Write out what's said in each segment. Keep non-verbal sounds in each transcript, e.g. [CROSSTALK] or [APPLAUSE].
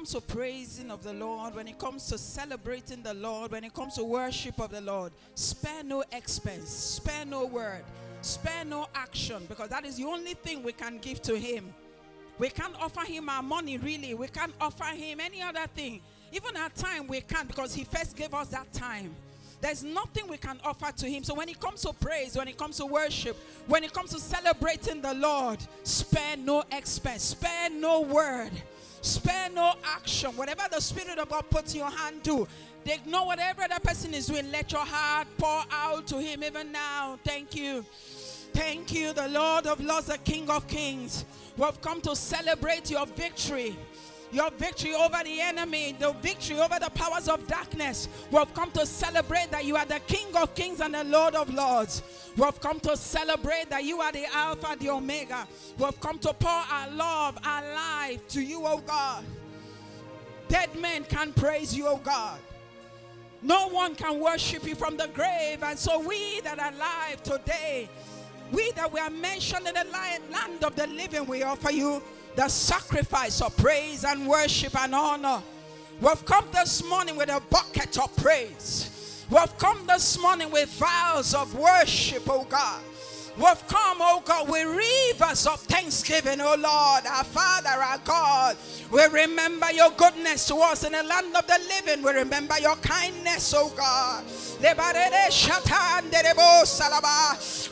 Comes to praising of the Lord, when it comes to celebrating the Lord, when it comes to worship of the Lord, spare no expense, spare no word, spare no action, because that is the only thing we can give to Him. We can't offer Him our money, really. We can't offer Him any other thing. Even our time, we can't, because He first gave us that time. There's nothing we can offer to Him. So when it comes to praise, when it comes to worship, when it comes to celebrating the Lord, spare no expense, spare no word. Spare no action. Whatever the Spirit of God puts your hand to, ignore whatever that person is doing. Let your heart pour out to Him even now. Thank you. Thank you, the Lord of Lords, the King of Kings. We have come to celebrate your victory. Your victory over the enemy, the victory over the powers of darkness. We have come to celebrate that you are the King of Kings and the Lord of Lords. We have come to celebrate that you are the Alpha, the Omega. We have come to pour our love, our life to you, oh God. Dead men can praise you, oh God. No one can worship you from the grave. And so we that are alive today, we that we are mentioned in the land of the living, we offer you the sacrifice of praise and worship and honor. We've come this morning with a bucket of praise. We've come this morning with vows of worship, oh God. We've come, oh God, with rivers of thanksgiving, oh Lord, our Father, our God. We remember your goodness to us in the land of the living. We remember your kindness, oh God.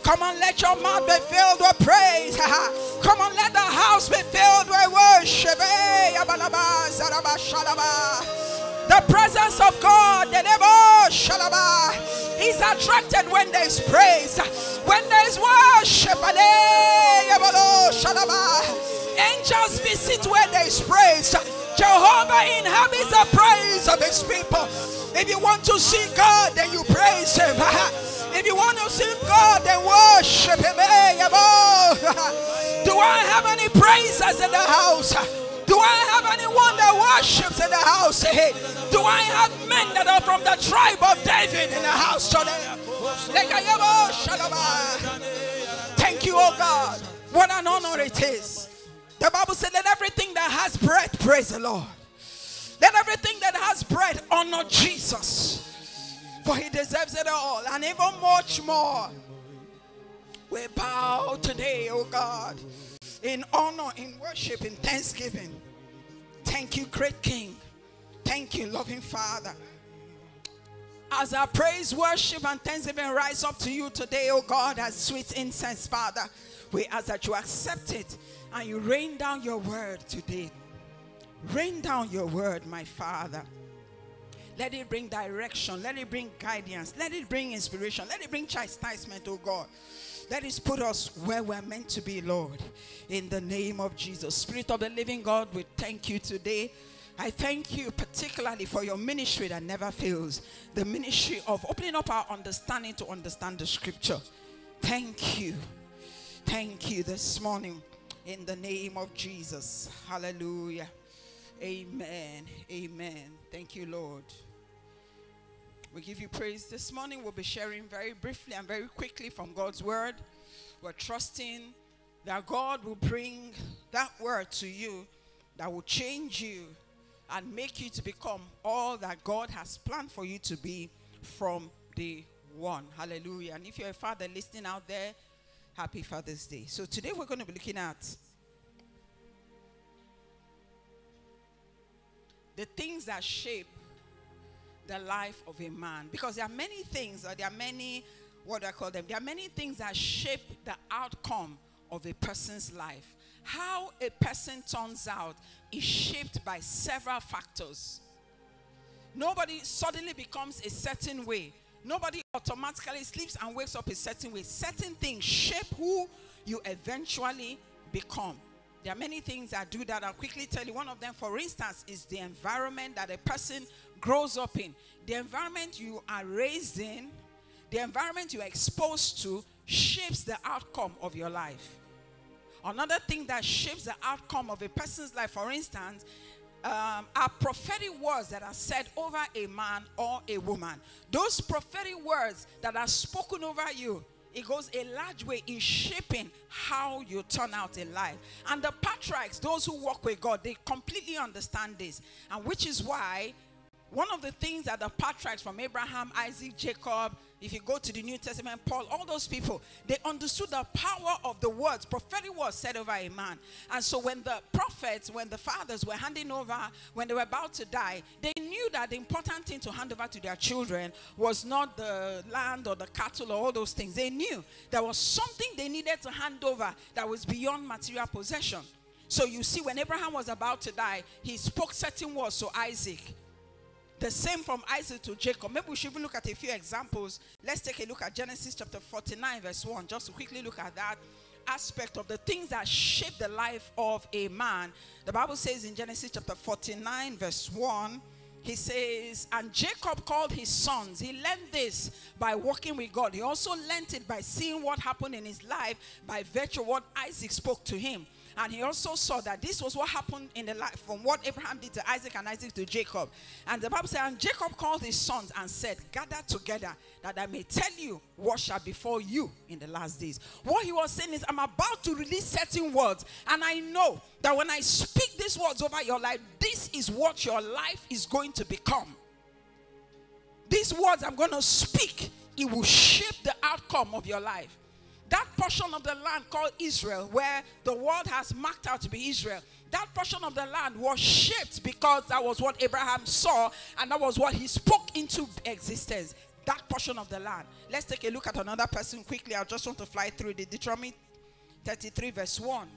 Come on, let your mouth be filled with praise. [LAUGHS] Come on, let the house be filled with worship. The presence of God, is attracted when there is praise, when there is worship. Eh, angels visit where there is praise. Jehovah inhabits the praise of his people. If you want to see God, then you praise him. [LAUGHS] If you want to see God, then worship him. Eh, [LAUGHS] do I have any praisers in the house? Do I have anyone that worships in the house? Do I have men that are from the tribe of David in the house today? Thank you, oh God. What an honor it is. The Bible said, Let everything that has breath praise the Lord. Let everything that has breath honor Jesus. For he deserves it all. And even much more. We bow today, oh God, in honor, in worship, in thanksgiving. Thank you, great King. Thank you, loving Father. As our praise, worship, and thanksgiving rise up to you today, oh God, as sweet incense, Father, we ask that you accept it and you rain down your word today. Rain down your word, my Father. Let it bring direction. Let it bring guidance. Let it bring inspiration. Let it bring chastisement, oh God. Let it put us where we're meant to be, Lord. In the name of Jesus. Spirit of the living God, we thank you today. I thank you particularly for your ministry that never fails. The ministry of opening up our understanding to understand the scripture. Thank you. Thank you this morning in the name of Jesus. Hallelujah. Amen. Amen. Thank you, Lord. We give you praise this morning. We'll be sharing very briefly and very quickly from God's word. We're trusting that God will bring that word to you that will change you and make you to become all that God has planned for you to be from day one. Hallelujah. And if you're a father listening out there, happy Father's Day. So today we're going to be looking at the things that shape the life of a man. Because there are many things, or there are many, what do I call them? There are many things that shape the outcome of a person's life. How a person turns out is shaped by several factors. Nobody suddenly becomes a certain way. Nobody automatically sleeps and wakes up a certain way. Certain things shape who you eventually become. There are many things that do that. I'll quickly tell you. One of them, for instance, is the environment that a person grows up in. The environment you are raised in, the environment you are exposed to, shapes the outcome of your life. Another thing that shapes the outcome of a person's life, for instance, um, are prophetic words that are said over a man or a woman. Those prophetic words that are spoken over you, it goes a large way in shaping how you turn out in life. And the patriarchs, those who walk with God, they completely understand this. And which is why one of the things that the patriarchs from Abraham, Isaac, Jacob, if you go to the New Testament, Paul, all those people, they understood the power of the words, prophetic words said over a man. And so when the prophets, when the fathers were handing over, when they were about to die, they knew that the important thing to hand over to their children was not the land or the cattle or all those things. They knew there was something they needed to hand over that was beyond material possession. So you see, when Abraham was about to die, he spoke certain words to Isaac. The same from Isaac to Jacob. Maybe we should even look at a few examples. Let's take a look at Genesis chapter 49, verse 1, just to quickly look at that aspect of the things that shape the life of a man. The Bible says in Genesis chapter 49, verse 1, he says, And Jacob called his sons. He learned this by walking with God. He also learned it by seeing what happened in his life by virtue of what Isaac spoke to him. And he also saw that this was what happened in the life from what Abraham did to Isaac and Isaac to Jacob. And the Bible said, And Jacob called his sons and said, Gather together that I may tell you what shall befall you in the last days. What he was saying is, I'm about to release certain words, and I know that when I speak these words over your life, this is what your life is going to become. These words I'm going to speak, it will shape the outcome of your life that portion of the land called Israel, where the world has marked out to be Israel, that portion of the land was shaped because that was what Abraham saw and that was what he spoke into existence. That portion of the land. Let's take a look at another person quickly. I just want to fly through the Deuteronomy 33, verse 1.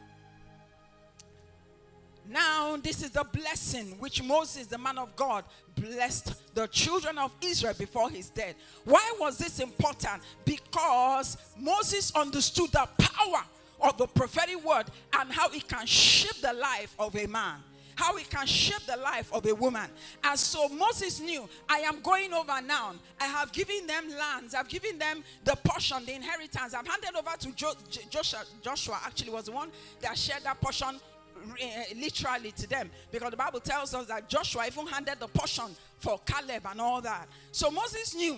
Now, this is the blessing which Moses, the man of God, blessed the children of Israel before his death. Why was this important? Because Moses understood the power of the prophetic word and how it can shape the life of a man how it can shape the life of a woman. And so Moses knew, I am going over now. I have given them lands. I've given them the portion, the inheritance. I've handed over to jo- Joshua. Joshua actually was the one that shared that portion Eh, literally to them because the Bible tells us that Joshua even handed the portion for Caleb and all that. So Moses knew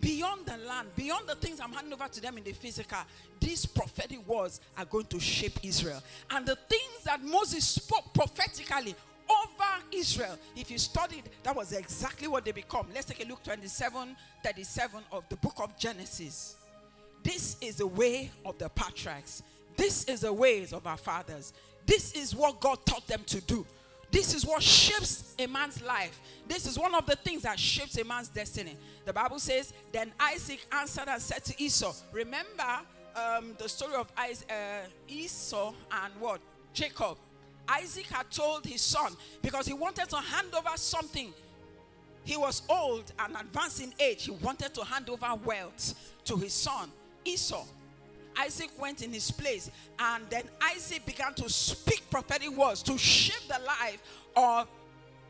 beyond the land, beyond the things I'm handing over to them in the physical, these prophetic words are going to shape Israel. And the things that Moses spoke prophetically over Israel, if you studied, that was exactly what they become. Let's take a look 27 37 of the book of Genesis. This is the way of the patriarchs. This is the ways of our fathers. This is what God taught them to do. This is what shapes a man's life. This is one of the things that shapes a man's destiny. The Bible says, Then Isaac answered and said to Esau, Remember um, the story of uh, Esau and what? Jacob. Isaac had told his son because he wanted to hand over something. He was old and advanced in age. He wanted to hand over wealth to his son, Esau. Isaac went in his place, and then Isaac began to speak prophetic words to shape the life of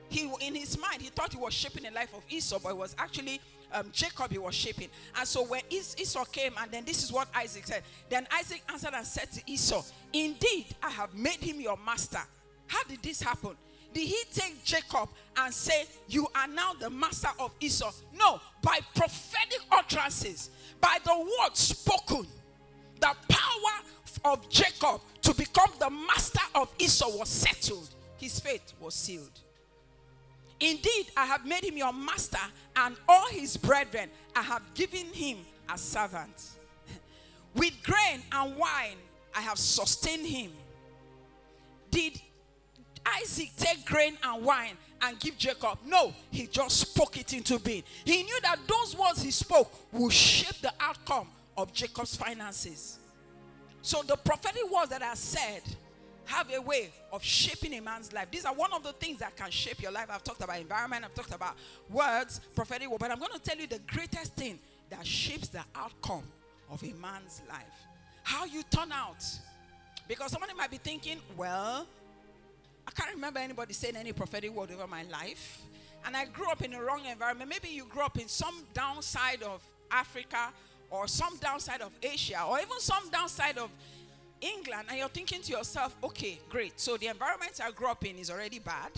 he in his mind he thought he was shaping the life of Esau, but it was actually um, Jacob he was shaping. And so when Esau came, and then this is what Isaac said. Then Isaac answered and said to Esau, Indeed, I have made him your master. How did this happen? Did he take Jacob and say, You are now the master of Esau? No, by prophetic utterances, by the word spoken the power of Jacob to become the master of Esau was settled. His fate was sealed. Indeed, I have made him your master, and all his brethren I have given him as servants. [LAUGHS] With grain and wine I have sustained him. Did Isaac take grain and wine and give Jacob? No, he just spoke it into being. He knew that those words he spoke would shape the outcome of Jacob's finances. So the prophetic words that are said have a way of shaping a man's life. These are one of the things that can shape your life. I've talked about environment, I've talked about words, prophetic word, but I'm going to tell you the greatest thing that shapes the outcome of a man's life. How you turn out. Because somebody might be thinking, well, I can't remember anybody saying any prophetic word over my life. And I grew up in a wrong environment. Maybe you grew up in some downside of Africa or some downside of Asia, or even some downside of England, and you're thinking to yourself, okay, great. So the environment I grew up in is already bad.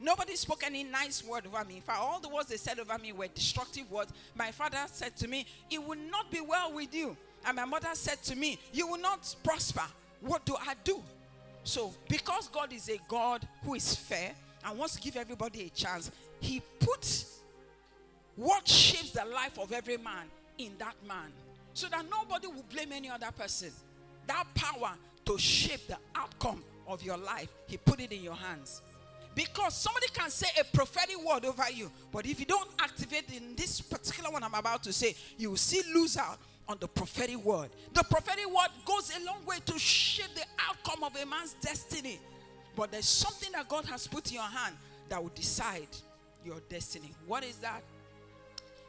Nobody spoke any nice word over me. In fact, all the words they said over me were destructive words. My father said to me, It will not be well with you. And my mother said to me, You will not prosper. What do I do? So, because God is a God who is fair and wants to give everybody a chance, He puts what shapes the life of every man in that man so that nobody will blame any other person. That power to shape the outcome of your life, He put it in your hands. Because somebody can say a prophetic word over you, but if you don't activate in this particular one I'm about to say, you will still lose out on the prophetic word. The prophetic word goes a long way to shape the outcome of a man's destiny. But there's something that God has put in your hand that will decide your destiny. What is that?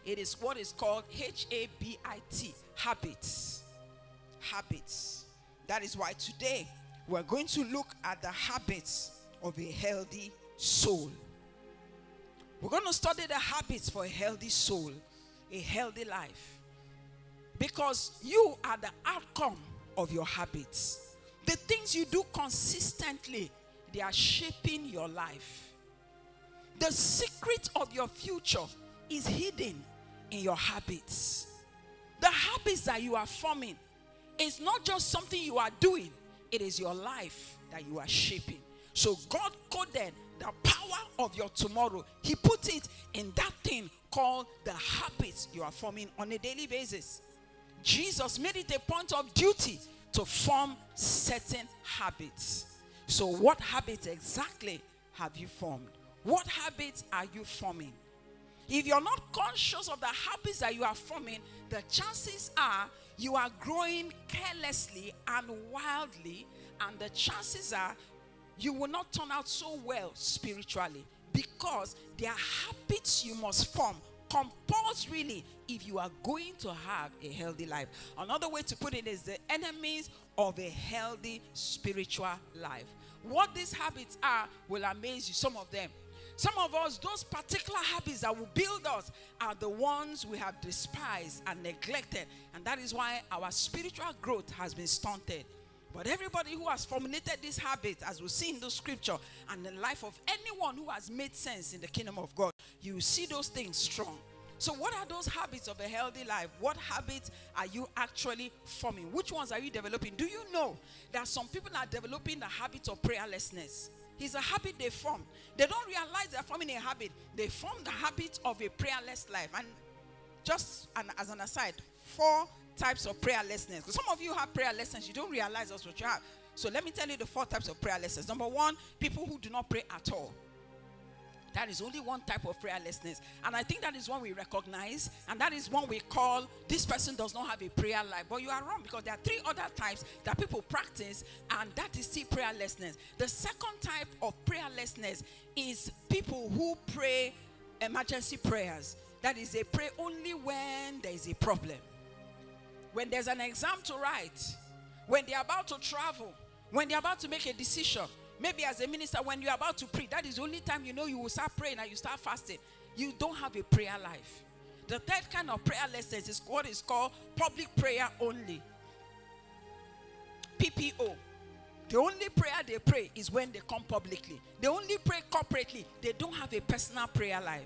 It is what is called H A B I T habits. Habits. That is why today we're going to look at the habits of a healthy soul. We're going to study the habits for a healthy soul, a healthy life. Because you are the outcome of your habits. The things you do consistently, they are shaping your life. The secret of your future is hidden in your habits. The habits that you are forming is not just something you are doing, it is your life that you are shaping. So God coded the power of your tomorrow. He put it in that thing called the habits you are forming on a daily basis. Jesus made it a point of duty to form certain habits. So, what habits exactly have you formed? What habits are you forming? If you're not conscious of the habits that you are forming, the chances are you are growing carelessly and wildly, and the chances are you will not turn out so well spiritually because there are habits you must form compulsorily if you are going to have a healthy life. Another way to put it is the enemies of a healthy spiritual life. What these habits are will amaze you, some of them. Some of us, those particular habits that will build us are the ones we have despised and neglected. And that is why our spiritual growth has been stunted. But everybody who has formulated this habit, as we see in the scripture, and the life of anyone who has made sense in the kingdom of God, you see those things strong. So, what are those habits of a healthy life? What habits are you actually forming? Which ones are you developing? Do you know that some people are developing the habit of prayerlessness? It's a habit they form. They don't realize they're forming a habit. They form the habit of a prayerless life. And just an, as an aside, four types of prayerlessness. Some of you have prayerlessness, you don't realize that's what you have. So let me tell you the four types of prayerlessness. Number one, people who do not pray at all. That is only one type of prayerlessness. And I think that is one we recognize. And that is one we call this person does not have a prayer life. But you are wrong because there are three other types that people practice. And that is still prayerlessness. The second type of prayerlessness is people who pray emergency prayers. That is, they pray only when there is a problem. When there's an exam to write. When they're about to travel. When they're about to make a decision Maybe as a minister, when you're about to pray, that is the only time you know you will start praying and you start fasting. You don't have a prayer life. The third kind of prayerlessness is what is called public prayer only. PPO. The only prayer they pray is when they come publicly. They only pray corporately. They don't have a personal prayer life.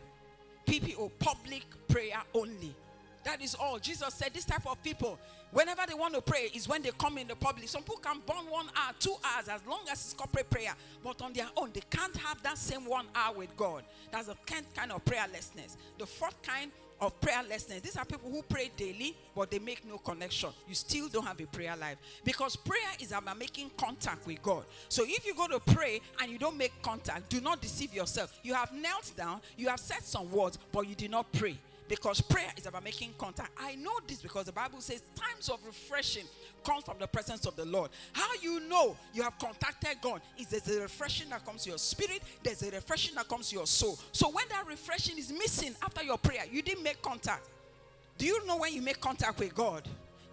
PPO, public prayer only. That is all. Jesus said this type of people, whenever they want to pray, is when they come in the public. Some people can burn one hour, two hours, as long as it's corporate prayer. But on their own, they can't have that same one hour with God. That's a kind of prayerlessness. The fourth kind of prayerlessness. These are people who pray daily, but they make no connection. You still don't have a prayer life. Because prayer is about making contact with God. So if you go to pray and you don't make contact, do not deceive yourself. You have knelt down, you have said some words, but you did not pray because prayer is about making contact. I know this because the Bible says times of refreshing come from the presence of the Lord. How you know you have contacted God is there's a refreshing that comes to your spirit, there's a refreshing that comes to your soul. So when that refreshing is missing after your prayer, you didn't make contact. Do you know when you make contact with God?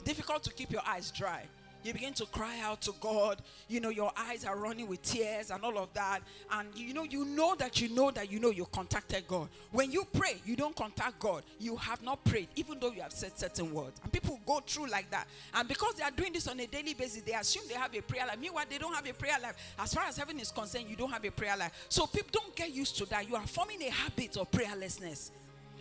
Difficult to keep your eyes dry you begin to cry out to God. You know, your eyes are running with tears and all of that. And you know, you know that you know that you know you contacted God. When you pray, you don't contact God. You have not prayed, even though you have said certain words. And people go through like that. And because they are doing this on a daily basis, they assume they have a prayer life. Meanwhile, they don't have a prayer life. As far as heaven is concerned, you don't have a prayer life. So people don't get used to that. You are forming a habit of prayerlessness.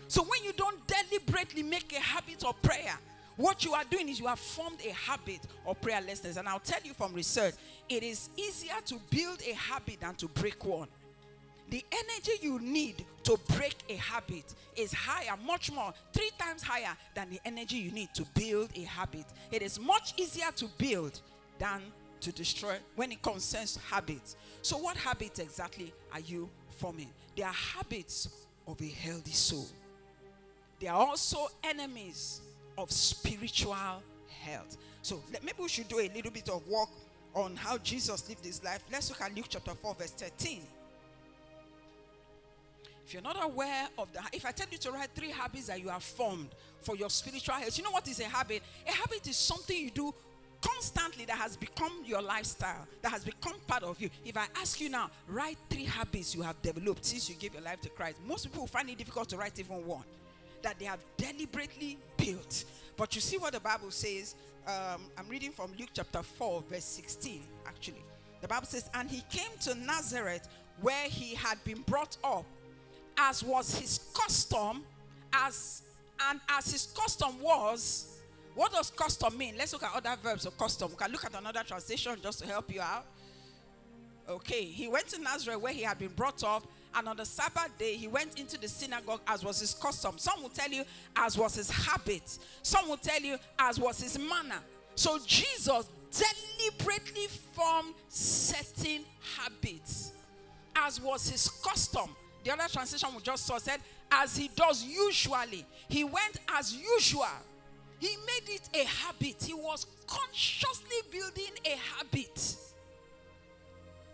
So when you don't deliberately make a habit of prayer, What you are doing is you have formed a habit of prayerlessness. And I'll tell you from research, it is easier to build a habit than to break one. The energy you need to break a habit is higher, much more, three times higher than the energy you need to build a habit. It is much easier to build than to destroy when it concerns habits. So, what habits exactly are you forming? They are habits of a healthy soul. They are also enemies of spiritual health. So maybe we should do a little bit of work on how Jesus lived his life. Let's look at Luke chapter 4, verse 13. If you're not aware of the, if I tell you to write three habits that you have formed for your spiritual health, you know what is a habit? A habit is something you do constantly that has become your lifestyle, that has become part of you. If I ask you now, write three habits you have developed since you gave your life to Christ, most people find it difficult to write even one that they have deliberately built. But you see what the Bible says. Um, I'm reading from Luke chapter 4, verse 16, actually. The Bible says, And he came to Nazareth where he had been brought up, as was his custom, as and as his custom was. What does custom mean? Let's look at other verbs of custom. We can look at another translation just to help you out. Okay, he went to Nazareth where he had been brought up, and on the Sabbath day, he went into the synagogue as was his custom. Some will tell you as was his habit. Some will tell you as was his manner. So Jesus deliberately formed certain habits as was his custom. The other translation we just saw said, as he does usually. He went as usual. He made it a habit. He was consciously building a habit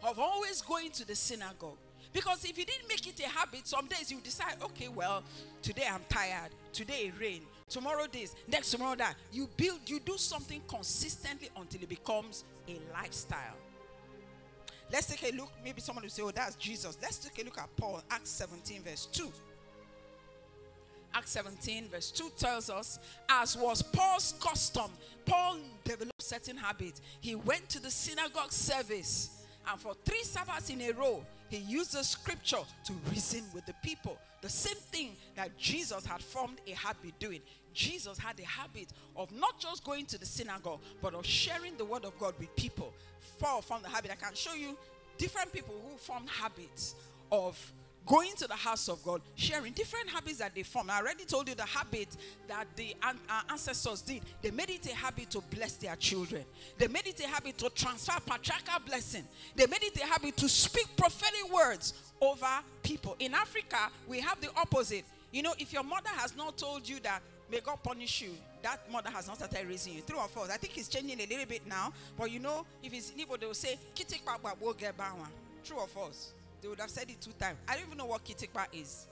of always going to the synagogue. Because if you didn't make it a habit, some days you decide, okay, well, today I'm tired, today it rain, tomorrow this, next tomorrow that. You build, you do something consistently until it becomes a lifestyle. Let's take a look. Maybe someone will say, oh, that's Jesus. Let's take a look at Paul, Acts 17, verse 2. Acts 17, verse 2 tells us, as was Paul's custom, Paul developed certain habits. He went to the synagogue service, and for three Sabbaths in a row, he used the scripture to reason with the people. The same thing that Jesus had formed a habit doing. Jesus had a habit of not just going to the synagogue, but of sharing the word of God with people. Paul formed the habit. I can show you different people who formed habits of going to the house of God, sharing different habits that they formed. I already told you the habit that the ancestors did. They made it a habit to bless their children. They made it a habit to transfer patriarchal blessing. They made it a habit to speak prophetic words over people. In Africa, we have the opposite. You know, if your mother has not told you that may God punish you, that mother has not started raising you. True or false? I think it's changing a little bit now. But you know, if it's evil, they will say, True or false? They would have said it two times. I don't even know what kitikpa is.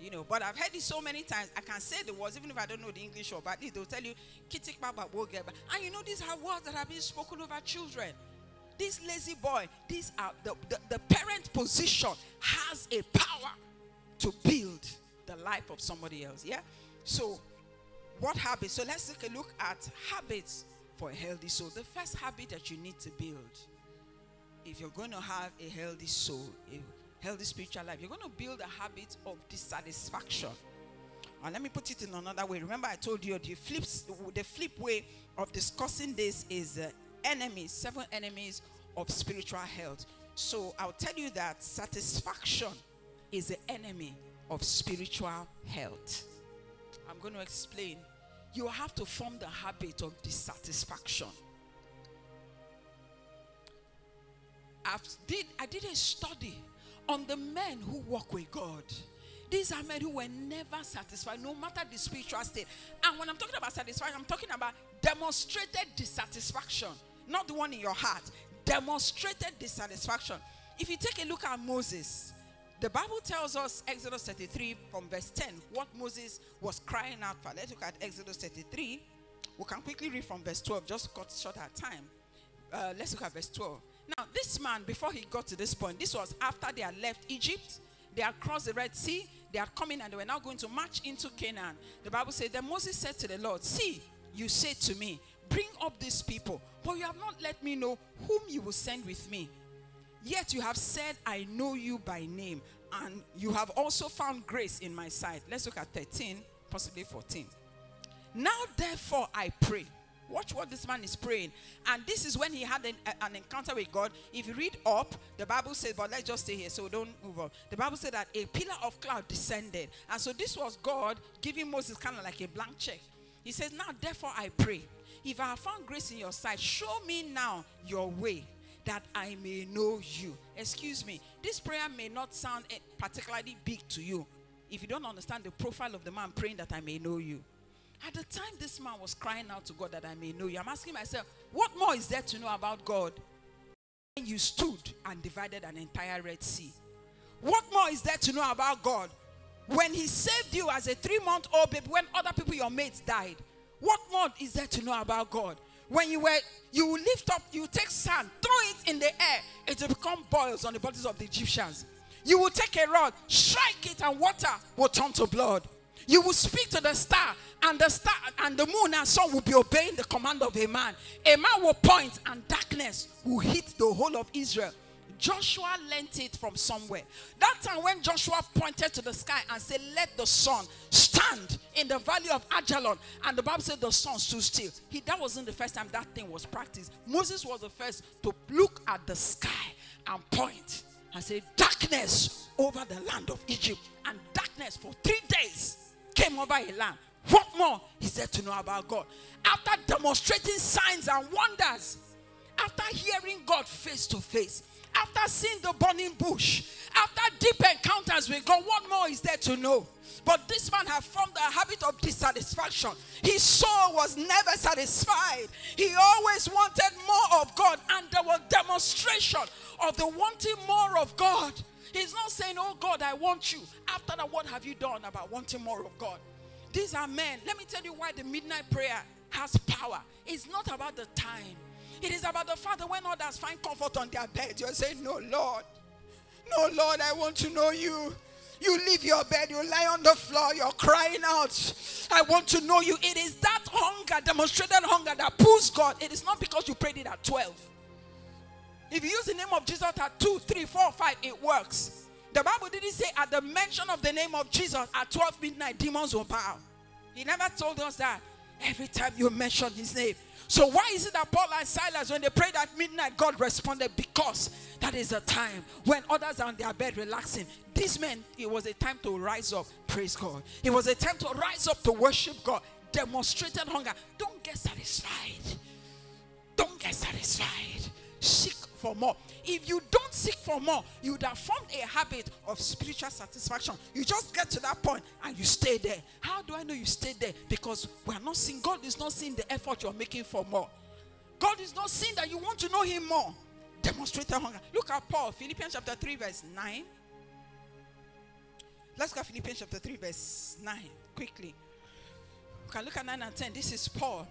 You know, but I've heard it so many times. I can say the words, even if I don't know the English or but they'll tell you kitikpa babogeba. And you know, these are words that have been spoken over children. This lazy boy, these are the, the, the parent position has a power to build the life of somebody else. Yeah? So, what habits? So let's take a look at habits for a healthy soul. The first habit that you need to build if you're going to have a healthy soul, a healthy spiritual life, you're going to build a habit of dissatisfaction. And let me put it in another way. Remember, I told you the flips, the flip way of discussing this is uh, enemies, seven enemies of spiritual health. So I'll tell you that satisfaction is the enemy of spiritual health. I'm going to explain. You have to form the habit of dissatisfaction. Did, I did a study on the men who walk with God. These are men who were never satisfied, no matter the spiritual state. And when I'm talking about satisfaction, I'm talking about demonstrated dissatisfaction, not the one in your heart. Demonstrated dissatisfaction. If you take a look at Moses, the Bible tells us, Exodus 33 from verse 10, what Moses was crying out for. Let's look at Exodus 33. We can quickly read from verse 12, just cut short our time. Uh, let's look at verse 12. Now, this man, before he got to this point, this was after they had left Egypt, they had crossed the Red Sea, they come in and they were now going to march into Canaan. The Bible said, Then Moses said to the Lord, See, you said to me, Bring up these people, but you have not let me know whom you will send with me. Yet you have said, I know you by name, and you have also found grace in my sight. Let's look at 13, possibly 14. Now, therefore, I pray. Watch what this man is praying. And this is when he had an, an, encounter with God. If you read up, the Bible says, but let's just stay here so don't move on. The Bible said that a pillar of cloud descended. And so this was God giving Moses kind of like a blank check. He says, Now therefore I pray, if I have found grace in your sight, show me now your way that I may know you. Excuse me, this prayer may not sound particularly big to you if you don't understand the profile of the man praying that I may know you. At the time this man was crying out to God that I may know you, I'm asking myself, what more is there to know about God? When you stood and divided an entire Red Sea. What more is there to know about God? When he saved you as a three month old baby, when other people, your mates, died. What more is there to know about God? When you were, you lift up, you take sand, throw it in the air, it will become boils on the bodies of the Egyptians. You will take a rod, strike it, and water will turn to blood. You will speak to the star, and the star and the moon and sun will be obeying the command of a man. A man will point, and darkness will hit the whole of Israel. Joshua learnt it from somewhere. That time when Joshua pointed to the sky and said, Let the sun stand in the valley of Ajalon, and the Bible said the sun stood still. He, that wasn't the first time that thing was practiced. Moses was the first to look at the sky and point and say, Darkness over the land of Egypt, and darkness for three days came over a land. What more he said to know about God? After demonstrating signs and wonders, after hearing God face to face, after seeing the burning bush, after deep encounters with God, what more is there to know? But this man had formed a habit of dissatisfaction. His soul was never satisfied. He always wanted more of God, and there was demonstration of the wanting more of God. He's not saying, Oh God, I want you. After that, what have you done about wanting more of God? These are men. Let me tell you why the midnight prayer has power. It's not about the time, it is about the Father when others find comfort on their bed. You're saying, No, Lord. No, Lord, I want to know you. You leave your bed, you lie on the floor, you're crying out. I want to know you. It is that hunger, demonstrated hunger, that pulls God. It is not because you prayed it at 12. If you use the name of Jesus at 2, 3, 4, 5, it works. The Bible didn't say at the mention of the name of Jesus at 12 midnight, demons will bow. He never told us that. Every time you mention his name. So why is it that Paul and Silas, when they prayed at midnight, God responded? Because that is a time when others are on their bed relaxing. These men, it was a time to rise up, praise God. It was a time to rise up to worship God. Demonstrated hunger. Don't get satisfied. Don't get satisfied. Seek for more. If you don't seek for more, you would have formed a habit of spiritual satisfaction. You just get to that point and you stay there. How do I know you stay there? Because we are not seeing, God is not seeing the effort you're making for more. God is not seeing that you want to know Him more. Demonstrate hunger. Look at Paul, Philippians chapter 3, verse 9. Let's go Philippians chapter 3, verse 9 quickly. We can look at 9 and 10. This is Paul.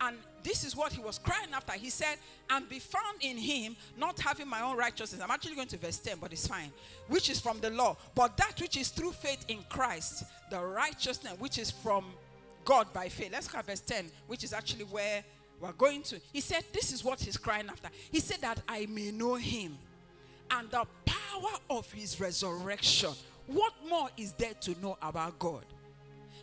And this is what he was crying after. He said, And be found in him, not having my own righteousness. I'm actually going to verse 10, but it's fine. Which is from the law. But that which is through faith in Christ, the righteousness which is from God by faith. Let's have verse 10, which is actually where we're going to. He said, This is what he's crying after. He said, That I may know him and the power of his resurrection. What more is there to know about God?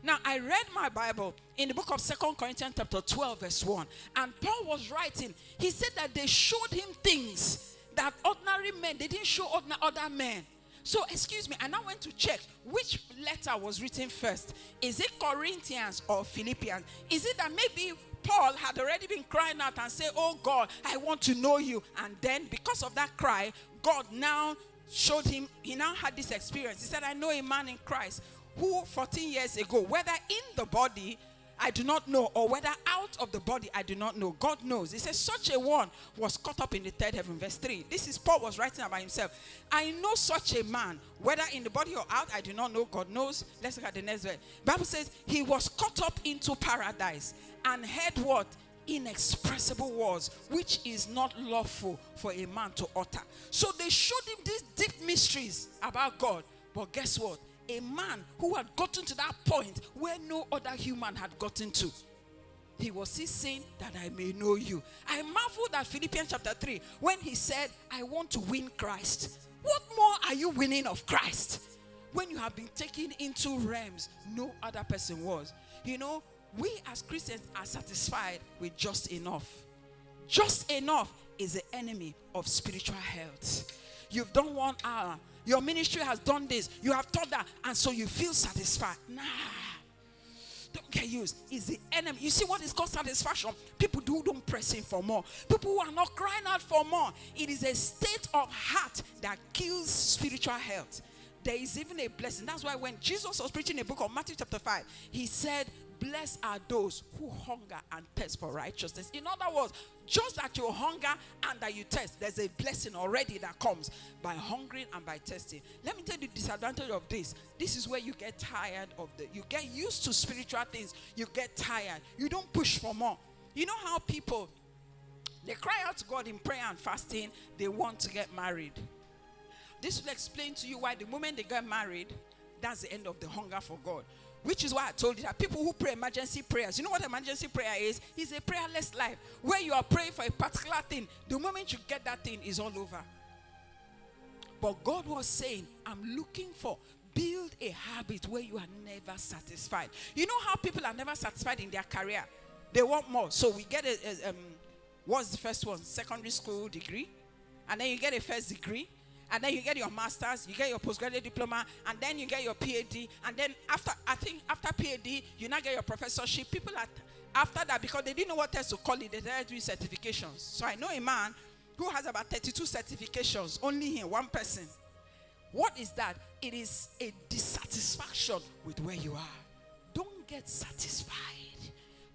Now, I read my Bible in the book of Second Corinthians, chapter 12, verse 1. And Paul was writing, he said that they showed him things that ordinary men, they didn't show other men. So, excuse me, and I went to check which letter was written first. Is it Corinthians or Philippians? Is it that maybe Paul had already been crying out and say, Oh God, I want to know you. And then because of that cry, God now showed him, he now had this experience. He said, I know a man in Christ who 14 years ago, whether in the body, I do not know, or whether out of the body, I do not know. God knows. He says, Such a one was caught up in the third heaven. Verse 3. This is Paul was writing about himself. I know such a man, whether in the body or out, I do not know. God knows. Let's look at the next verse. Bible says, He was caught up into paradise and heard what? Inexpressible words, which is not lawful for a man to utter. So they showed him these deep mysteries about God. But guess what? A man who had gotten to that point where no other human had gotten to. He was still saying that I may know you. I marveled at Philippians chapter 3 when he said, I want to win Christ. What more are you winning of Christ? When you have been taken into realms no other person was. You know, we as Christians are satisfied with just enough. Just enough is the enemy of spiritual health. You've done one hour, your ministry has done this, you have taught that, and so you feel satisfied. Nah. Don't get used. It's the enemy. You see what is called satisfaction? People do don't press in for more. People who are not crying out for more. It is a state of heart that kills spiritual health. There is even a blessing. That's why when Jesus was preaching the book of Matthew chapter 5, he said, Blessed are those who hunger and thirst for righteousness. In other words, just that you hunger and that you test, there's a blessing already that comes by hungering and by testing. Let me tell you the disadvantage of this. This is where you get tired of the you get used to spiritual things, you get tired. You don't push for more. You know how people they cry out to God in prayer and fasting, they want to get married. This will explain to you why the moment they get married, that's the end of the hunger for God. Which is why I told you that people who pray emergency prayers, you know what emergency prayer is? It's a prayerless life where you are praying for a particular thing. The moment you get that thing, is all over. But God was saying, I'm looking for build a habit where you are never satisfied. You know how people are never satisfied in their career? They want more. So we get a, a um, what's the first one? Secondary school degree. And then you get a first degree and then you get your master's, you get your postgraduate diploma, and then you get your PhD, and then after I think after PhD, you now get your professorship. People are after that because they didn't know what else to call it, they started doing certifications. So I know a man who has about 32 certifications, only him, one person. What is that? It is a dissatisfaction with where you are. Don't get satisfied.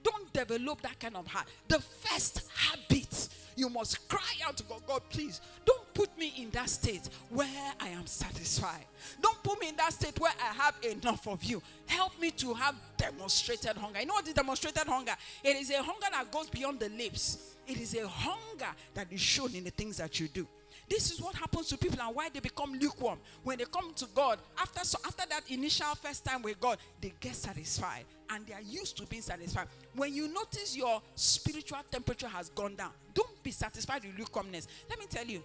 Don't develop that kind of heart. The first habit you must cry out to God, God, please don't put me in that state where I am satisfied. Don't put me in that state where I have enough of you. Help me to have demonstrated hunger. You know what is demonstrated hunger? It is a hunger that goes beyond the lips. It is a hunger that is shown in the things that you do. This is what happens to people and why they become lukewarm. When they come to God, after, so after that initial first time with God, they get satisfied and they are used to being satisfied. When you notice your spiritual temperature has gone down, be satisfied with lukewarmness. Let me tell you,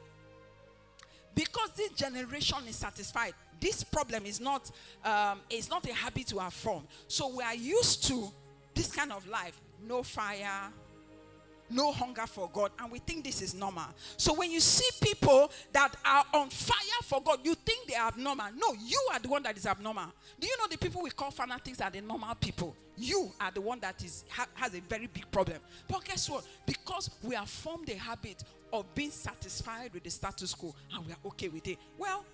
because this generation is satisfied, this problem is not um, it's not a habit to have formed. So we are used to this kind of life, no fire, no hunger for God, and we think this is normal. So when you see people that are on fire for God, you think they are abnormal. No, you are the one that is abnormal. Do you know the people we call fanatics are the normal people? You are the one that is ha, has a very big problem. But guess what? Because we have formed a habit of being satisfied with the status quo and we are okay with it. Well,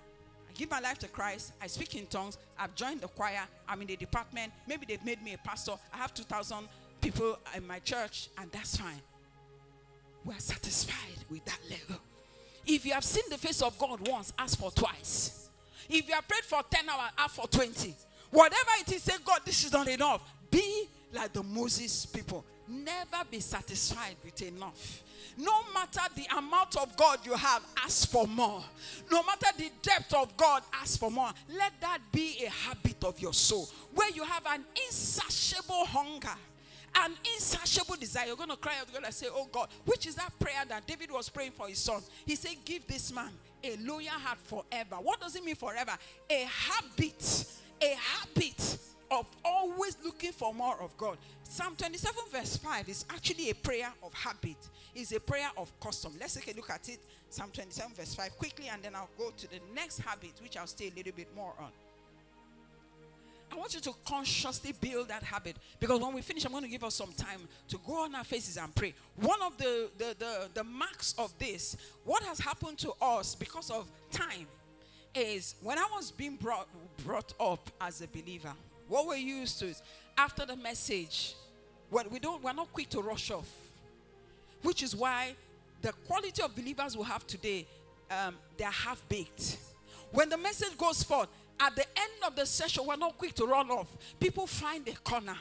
I give my life to Christ. I speak in tongues. I've joined the choir. I'm in the department. Maybe they've made me a pastor. I have 2,000 people in my church, and that's fine we are satisfied with that level. If you have seen the face of God once, ask for twice. If you have prayed for 10 hours, ask for 20. Whatever it is, say, God, this is not enough. Be like the Moses people. Never be satisfied with enough. No matter the amount of God you have, ask for more. No matter the depth of God, ask for more. Let that be a habit of your soul where you have an insatiable hunger an insatiable desire. You're going to cry out to God and say, Oh God, which is that prayer that David was praying for his son? He said, Give this man a loyal heart forever. What does it mean forever? A habit, a habit of always looking for more of God. Psalm 27, verse 5 is actually a prayer of habit, it's a prayer of custom. Let's take a look at it. Psalm 27, verse 5 quickly, and then I'll go to the next habit, which I'll stay a little bit more on. I want you to consciously build that habit because when we finish, I'm going to give us some time to go on our faces and pray. One of the, the, the, the marks of this, what has happened to us because of time, is when I was being brought, brought up as a believer, what we're used to is after the message, when we don't, we're not quick to rush off, which is why the quality of believers we have today, um, they're half baked. When the message goes forth, at the end of the session, we're not quick to run off. People find a corner,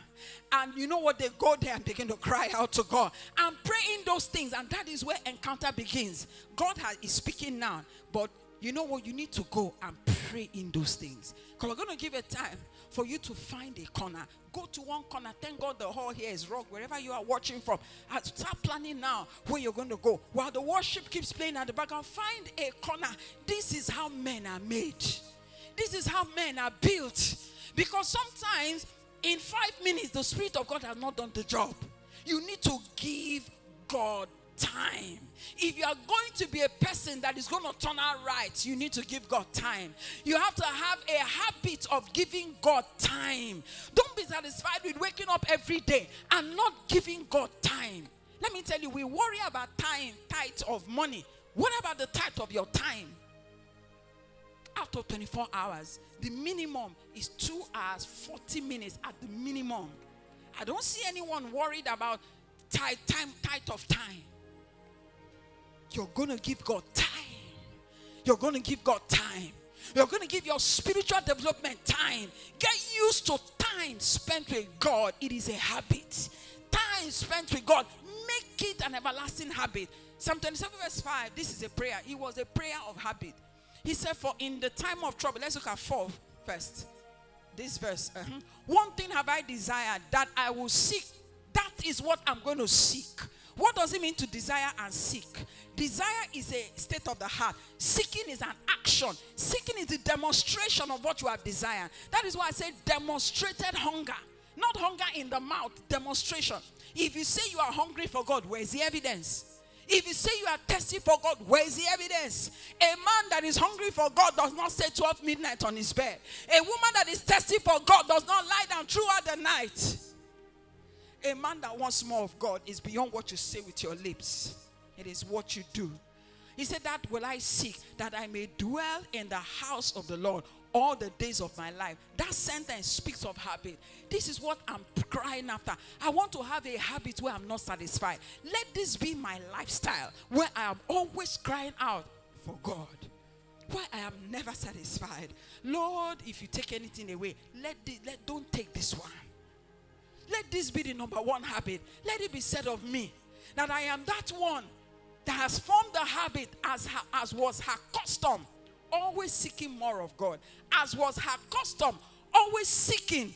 and you know what? They go there and begin to cry out to God and pray in those things, and that is where encounter begins. God has, is speaking now, but you know what? You need to go and pray in those things. Because we're going to give a time for you to find a corner. Go to one corner. Thank God the hall here is rock. Wherever you are watching from, start planning now where you're going to go. While the worship keeps playing at the background, find a corner. This is how men are made. This is how men are built. Because sometimes in five minutes, the Spirit of God has not done the job. You need to give God time. If you are going to be a person that is going to turn out right, you need to give God time. You have to have a habit of giving God time. Don't be satisfied with waking up every day and not giving God time. Let me tell you, we worry about time, tithe of money. What about the tithe of your time? Out of 24 hours, the minimum is 2 hours, 40 minutes at the minimum. I don't see anyone worried about tithe, time, tithe of time. You're going to give God time. You're going to give God time. You're going to give your spiritual development time. Get used to time spent with God. It is a habit. Time spent with God. Make it an everlasting habit. Psalm 27, verse 5. This is a prayer. It was a prayer of habit. He said, For in the time of trouble, let's look at four first. This verse. Uh-huh. One thing have I desired that I will seek. That is what I'm going to seek. What does it mean to desire and seek? Desire is a state of the heart. Seeking is an action. Seeking is the demonstration of what you have desired. That is why I say demonstrated hunger. Not hunger in the mouth, demonstration. If you say you are hungry for God, where is the evidence? If you say you are thirsty for God, where is the evidence? A man that is hungry for God does not stay 12 midnight on his bed. A woman that is thirsty for God does not lie down throughout the night. A man that wants more of God is beyond what you say with your lips, it is what you do. He said, That will I seek, that I may dwell in the house of the Lord all the days of my life. That sentence speaks of habit. This is what I'm crying after. I want to have a habit where I'm not satisfied. Let this be my lifestyle where I am always crying out for God. Why I am never satisfied. Lord, if you take anything away, let, the, let don't take this one. Let this be the number one habit. Let it be said of me that I am that one that has formed the habit as, her, as was her custom, always seeking more of God, as was her custom, always seeking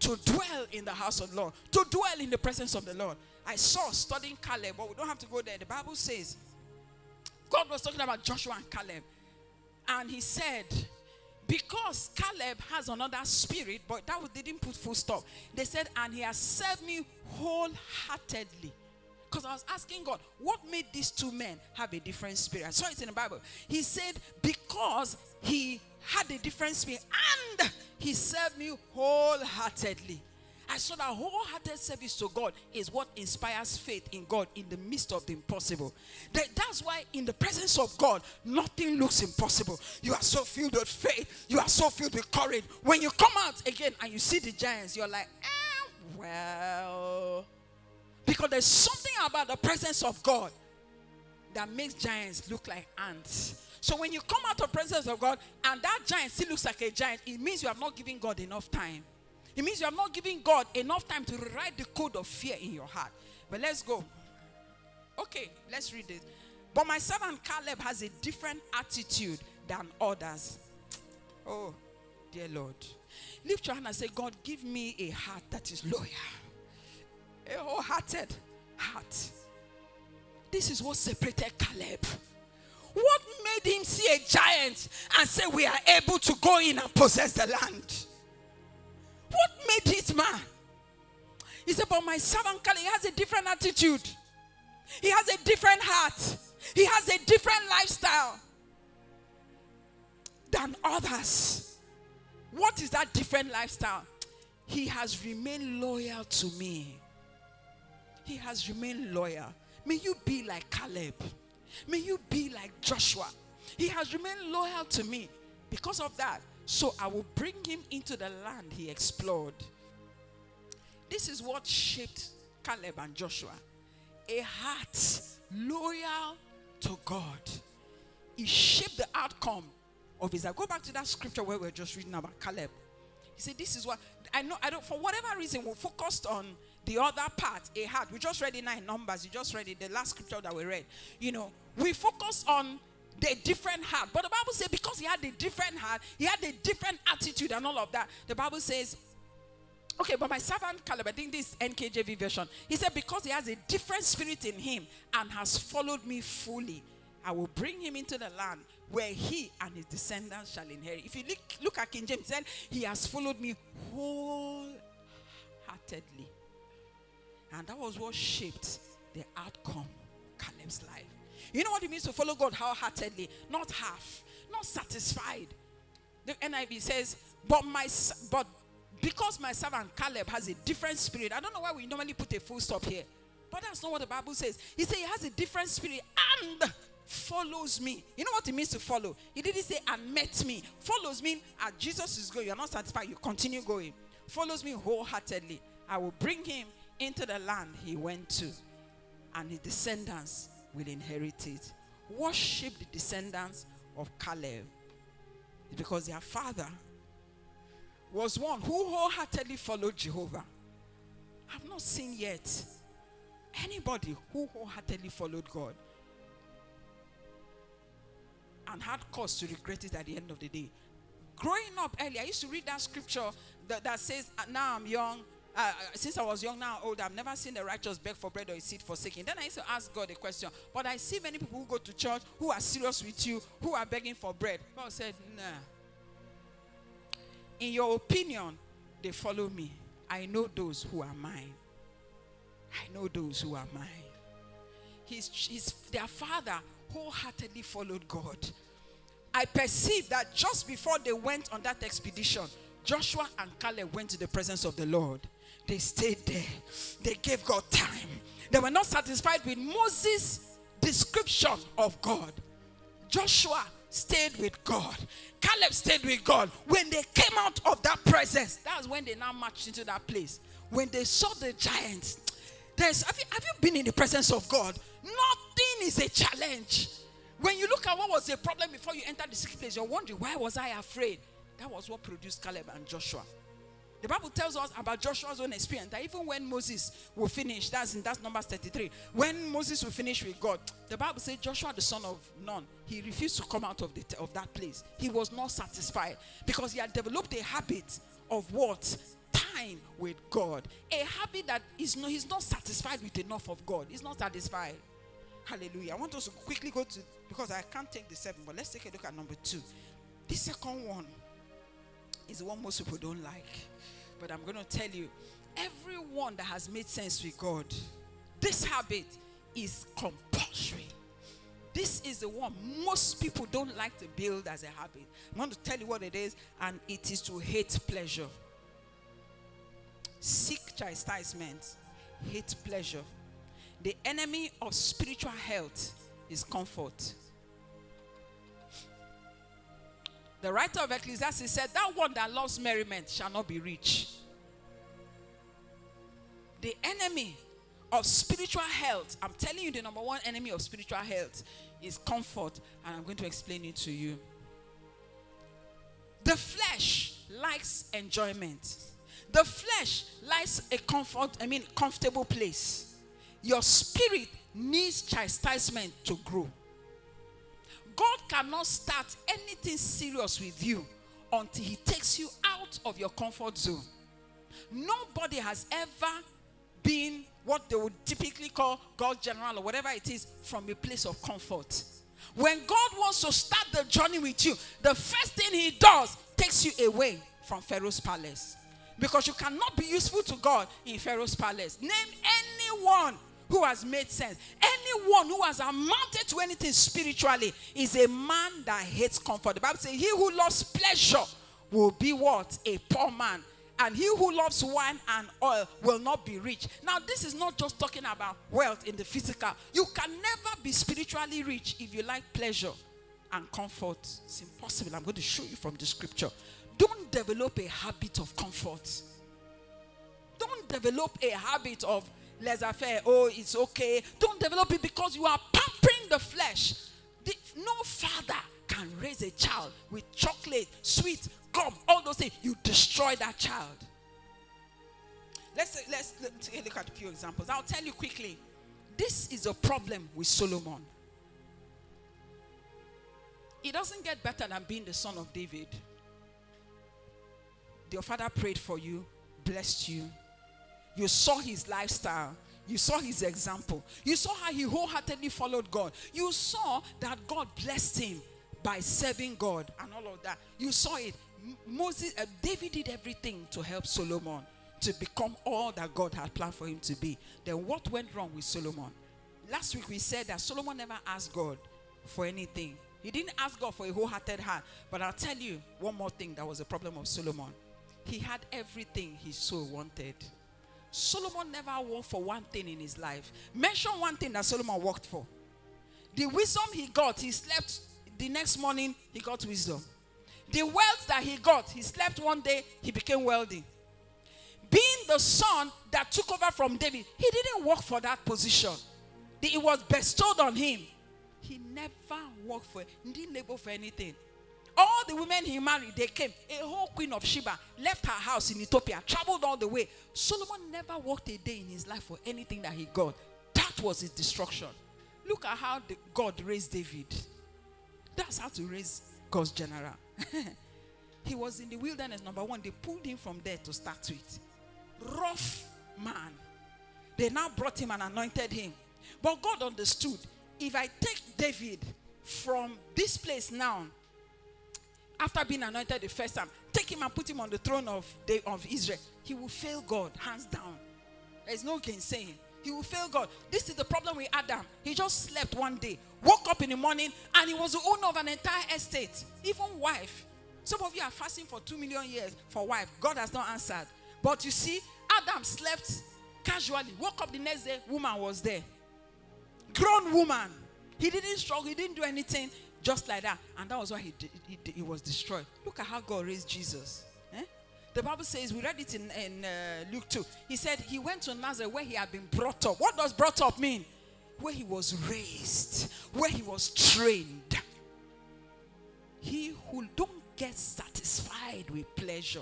to dwell in the house of the Lord, to dwell in the presence of the Lord. I saw studying Caleb, but we don't have to go there. The Bible says God was talking about Joshua and Caleb, and he said, because Caleb has another spirit, but that didn't put full stop. They said, and he has served me wholeheartedly. Because I was asking God, what made these two men have a different spirit? I saw it in the Bible. He said, because he had a different spirit and he served me wholeheartedly. I saw that wholehearted service to God is what inspires faith in God in the midst of the impossible. That, that's why, in the presence of God, nothing looks impossible. You are so filled with faith, you are so filled with courage. When you come out again and you see the giants, you're like, eh, well. Because there's something about the presence of God that makes giants look like ants. So when you come out of presence of God and that giant still looks like a giant, it means you have not given God enough time. It means you are not giving God enough time to write the code of fear in your heart. But let's go. Okay, let's read it. But my servant Caleb has a different attitude than others. Oh, dear Lord. Lift your hand and say, God, give me a heart that is loyal, a wholehearted heart. This is what separated Caleb. What made him see a giant and say, We are able to go in and possess the land? What made this man? He said, But my servant Caleb, he has a different attitude. He has a different heart. He has a different lifestyle than others. What is that different lifestyle? He has remained loyal to me. He has remained loyal. May you be like Caleb. May you be like Joshua. He has remained loyal to me. Because of that, so I will bring him into the land he explored. This is what shaped Caleb and Joshua a heart loyal to God. It shaped the outcome of his life. Go back to that scripture where we are just reading about Caleb. He said, This is what I know. I don't, for whatever reason, we're focused on the other part, a heart. We just read it nine numbers. You just read it, the last scripture that we read. You know, we focus on the different heart. But the Bible says because he had a different heart, he had a different attitude and all of that. The Bible says, okay, but my servant Caleb, I think this NKJV version, he said, because he has a different spirit in him and has followed me fully, I will bring him into the land where he and his descendants shall inherit. If you look, look at King James, then he has followed me wholeheartedly. And that was what shaped the outcome Caleb's life. You know what it means to follow God wholeheartedly, not half, not satisfied. The NIV says, "But my but because my servant Caleb has a different spirit." I don't know why we normally put a full stop here, but that's not what the Bible says. He said he has a different spirit and follows me. You know what it means to follow? He didn't say and met me. Follows me as ah, Jesus is going. You're not satisfied. You continue going. Follows me wholeheartedly. I will bring him into the land he went to, and his descendants will inherit it. Worship the descendants of Caleb because their father was one who wholeheartedly followed Jehovah. I've not seen yet anybody who wholeheartedly followed God and had cause to regret it at the end of the day. Growing up early, I used to read that scripture that, that says, Now I'm young, uh, uh, since I was young, now old, I've never seen the righteous beg for bread or a seed forsaken. Then I used to ask God a question. But I see many people who go to church who are serious with you, who are begging for bread. God said, Nah. In your opinion, they follow me. I know those who are mine. I know those who are mine. His, his, their father wholeheartedly followed God. I perceive that just before they went on that expedition, Joshua and Caleb went to the presence of the Lord. They stayed there. They gave God time. They were not satisfied with Moses' description of God. Joshua stayed with God. Caleb stayed with God. When they came out of that presence, that's when they now marched into that place. When they saw the giants, there's have you, have you been in the presence of God? Nothing is a challenge. When you look at what was the problem before you entered the secret place, you're wondering, why was I afraid? That was what produced Caleb and Joshua. The Bible tells us about Joshua's own experience that even when Moses will finish, that's in that's Numbers 33. When Moses will finish with God, the Bible says Joshua, the son of Nun, he refused to come out of, the, of that place. He was not satisfied because he had developed a habit of what? Time with God. A habit that is no, he's not satisfied with enough of God. He's not satisfied. Hallelujah. I want us to quickly go to, because I can't take the seven, but let's take a look at number two. The second one is the one most people don't like. But I'm going to tell you everyone that has made sense with God, this habit is compulsory. This is the one most people don't like to build as a habit. I'm going to tell you what it is, and it is to hate pleasure. Seek chastisement, hate pleasure. The enemy of spiritual health is comfort. The writer of Ecclesiastes said, That one that loves merriment shall not be rich. The enemy of spiritual health, I'm telling you, the number one enemy of spiritual health is comfort, and I'm going to explain it to you. The flesh likes enjoyment. The flesh likes a comfort, I mean, comfortable place. Your spirit needs chastisement to grow. God cannot start anything serious with you until He takes you out of your comfort zone. Nobody has ever been what they would typically call God general or whatever it is from a place of comfort. When God wants to start the journey with you, the first thing He does takes you away from Pharaoh's palace. Because you cannot be useful to God in Pharaoh's palace. Name anyone who has made sense. Anyone who has amounted to anything spiritually is a man that hates comfort. The Bible says, He who loves pleasure will be what? A poor man. And he who loves wine and oil will not be rich. Now, this is not just talking about wealth in the physical. You can never be spiritually rich if you like pleasure and comfort. It's impossible. I'm going to show you from the scripture. Don't develop a habit of comfort. Don't develop a habit of laissez faire. Oh, it's okay. Don't develop it because you are pampering the flesh. The, no father can raise a child with chocolate, sweet, gum, all those things. You destroy that child. Let's, let's, let's look at a few examples. I'll tell you quickly. This is a problem with Solomon. It doesn't get better than being the son of David. Your father prayed for you, blessed you, you saw his lifestyle. You saw his example. You saw how he wholeheartedly followed God. You saw that God blessed him by serving God and all of that. You saw it. Moses, uh, David did everything to help Solomon. to become all that God had planned for him to be. Then what went wrong with Solomon? Last week we said that Solomon never asked God for anything. He didn't ask God for a wholehearted heart. But I'll tell you one more thing that was a problem of Solomon. He had everything his soul wanted. Solomon never worked for one thing in his life. Mention one thing that Solomon worked for. The wisdom he got, he slept the next morning, he got wisdom. The wealth that he got, he slept one day, he became wealthy. Being the son that took over from David, he didn't work for that position. It was bestowed on him. He never worked for, he didn't labor for anything. All the women he married, they came. A whole queen of Sheba left her house in Ethiopia, traveled all the way. Solomon never worked a day in his life for anything that he got. That was his destruction. Look at how the, God raised David. That's how to raise God's general. [LAUGHS] he was in the wilderness, number one. They pulled him from there to start with. Rough man. They now brought him and anointed him. But God understood if I take David from this place now, after being anointed the first time, take him and put him on the throne of, the, of Israel, he will fail God, hands down. There's no gainsaying. He will fail God. This is the problem with Adam. He just slept one day, woke up in the morning, and he was the owner of an entire estate, even wife. Some of you are fasting for two million years for wife. God has not answered. But you see, Adam slept casually, woke up the next day, woman was there. Grown woman. He didn't struggle, he didn't do anything, just like that. And that was why he, he, he was destroyed. Look at how God raised Jesus. Eh? The Bible says, we read it in, in uh, Luke 2. He said he went to Nazareth where he had been brought up. What does brought up mean? Where he was raised, where he was trained. He who don't get satisfied with pleasure.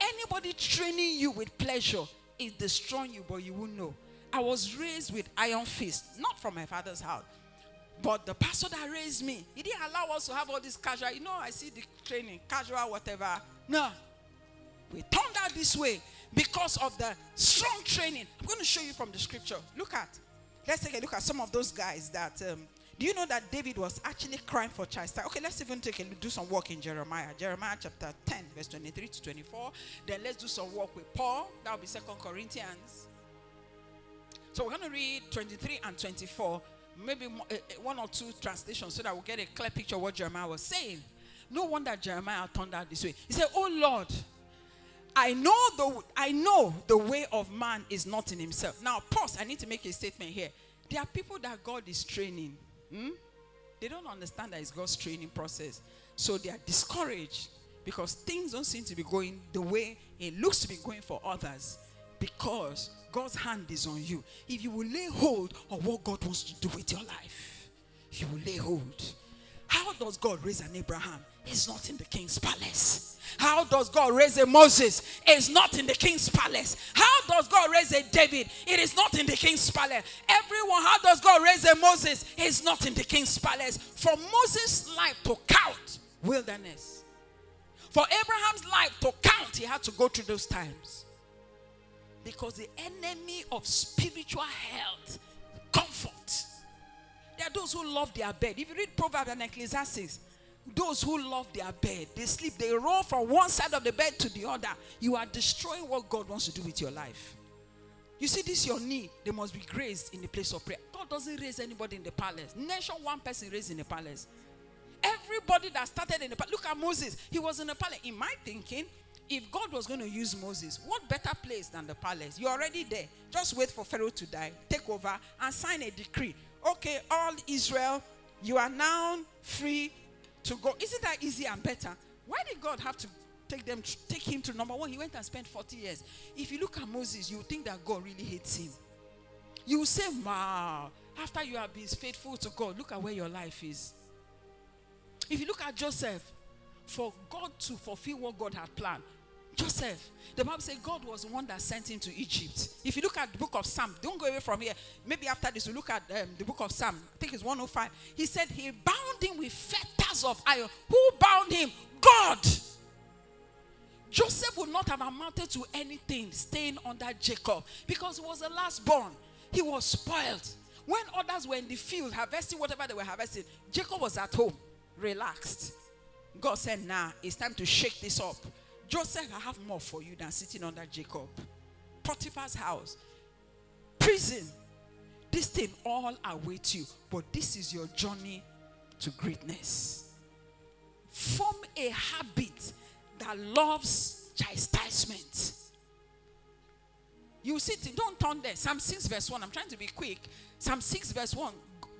Anybody training you with pleasure is destroying you, but you won't know. I was raised with iron fist, not from my father's house. But the pastor that raised me, he didn't allow us to have all this casual. You know, I see the training, casual, whatever. No. We turned out this way because of the strong training. I'm going to show you from the scripture. Look at. Let's take a look at some of those guys that. Um, do you know that David was actually crying for chastisement? Okay, let's even take a do some work in Jeremiah. Jeremiah chapter 10, verse 23 to 24. Then let's do some work with Paul. That will be Second Corinthians. So we're going to read 23 and 24 maybe eh, eh, one or two translations so that we'll get a clear picture of what Jeremiah was saying. No wonder Jeremiah turned out this way. He said, Oh Lord, I know the I know the way of man is not in himself. Now, pause. I need to make a statement here. There are people that God is training. Hmm? They don't understand that it's God's training process. So they are discouraged because things don't seem to be going the way it looks to be going for others because God's hand is on you. If you will lay hold on what God wants to do with your life, you will lay hold. How does God raise an Abraham? He's not in the king's palace. How does God raise a Moses? It's not in the king's palace. How does God raise a David? It is not in the king's palace. Everyone, how does God raise a Moses? It's not in the king's palace. For Moses' life to count, wilderness. For Abraham's life to count, he had to go through those times. Because the enemy of spiritual health, comfort. There are those who love their bed. If you read Proverbs and Ecclesiastes, those who love their bed, they sleep, they roll from one side of the bed to the other. You are destroying what God wants to do with your life. You see, this your knee, they must be raised in the place of prayer. God doesn't raise anybody in the palace. Nation one person raised in the palace. Everybody that started in the palace, look at Moses. He was in the palace. In my thinking, if God was going to use Moses, what better place than the palace? You're already there. Just wait for Pharaoh to die, take over, and sign a decree. Okay, all Israel, you are now free to go. Isn't that easy and better? Why did God have to take them, take him to number one? He went and spent 40 years. If you look at Moses, you think that God really hates him. You say, wow, after you have been faithful to God, look at where your life is. If you look at Joseph, for God to fulfill what God had planned, Joseph. The Bible says God was the one that sent him to Egypt. If you look at the book of Psalm, don't go away from here. Maybe after this, we look at um, the book of Psalm. I think it's 105. He said he bound him with fetters of iron. Who bound him? God. Joseph would not have amounted to anything staying under Jacob because he was the last born. He was spoiled. When others were in the field harvesting whatever they were harvesting, Jacob was at home, relaxed. God said, Nah, it's time to shake this up. Joseph, I have more for you than sitting under Jacob. Potiphar's house, prison. This thing all await you, but this is your journey to greatness. Form a habit that loves chastisement. You sit, don't turn there. Psalm 6, verse 1. I'm trying to be quick. Psalm 6, verse 1.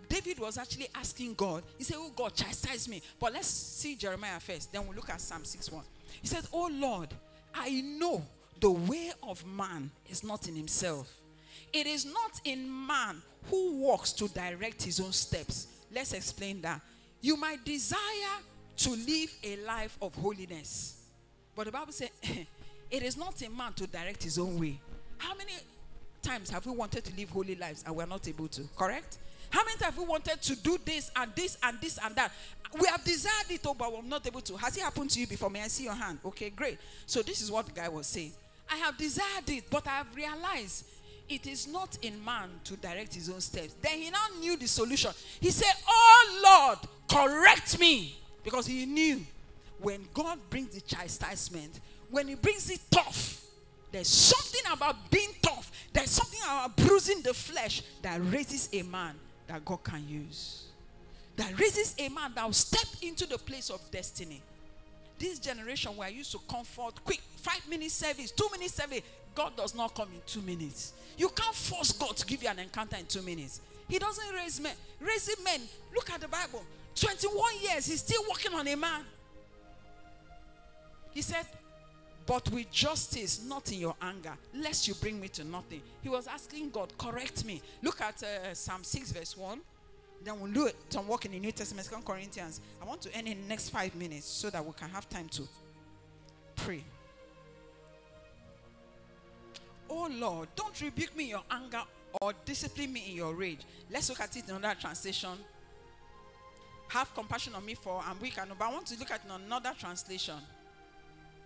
David was actually asking God. He said, Oh God, chastise me. But let's see Jeremiah first. Then we'll look at Psalm 6 1. He said, Oh Lord, I know the way of man is not in himself. It is not in man who walks to direct his own steps. Let's explain that. You might desire to live a life of holiness. But the Bible says, [LAUGHS] it is not in man to direct his own way. How many times have we wanted to live holy lives and we're not able to? Correct? How many times have we wanted to do this and this and this and that? We have desired it, oh, but we're not able to. Has it happened to you before? May I see your hand? Okay, great. So this is what the guy was saying. I have desired it, but I have realized it is not in man to direct his own steps. Then he now knew the solution. He said, Oh Lord, correct me. Because he knew when God brings the chastisement, when he brings it tough, there's something about being tough. There's something about bruising the flesh that raises a man that God can use. That raises a man that will step into the place of destiny. This generation we are used to comfort, quick, five minute service, two minute service. God does not come in two minutes. You can't force God to give you an encounter in two minutes. He doesn't raise men. Raising men, look at the Bible. 21 years, he's still working on a man. He said, but with justice, not in your anger, lest you bring me to nothing. He was asking God, correct me. Look at uh, Psalm 6, verse 1. Then we'll do it. Some work in the New Testament, 2 Corinthians. I want to end in the next five minutes so that we can have time to pray. Oh Lord, don't rebuke me in your anger or discipline me in your rage. Let's look at it in another translation. Have compassion on me for I'm weak, but I want to look at another translation.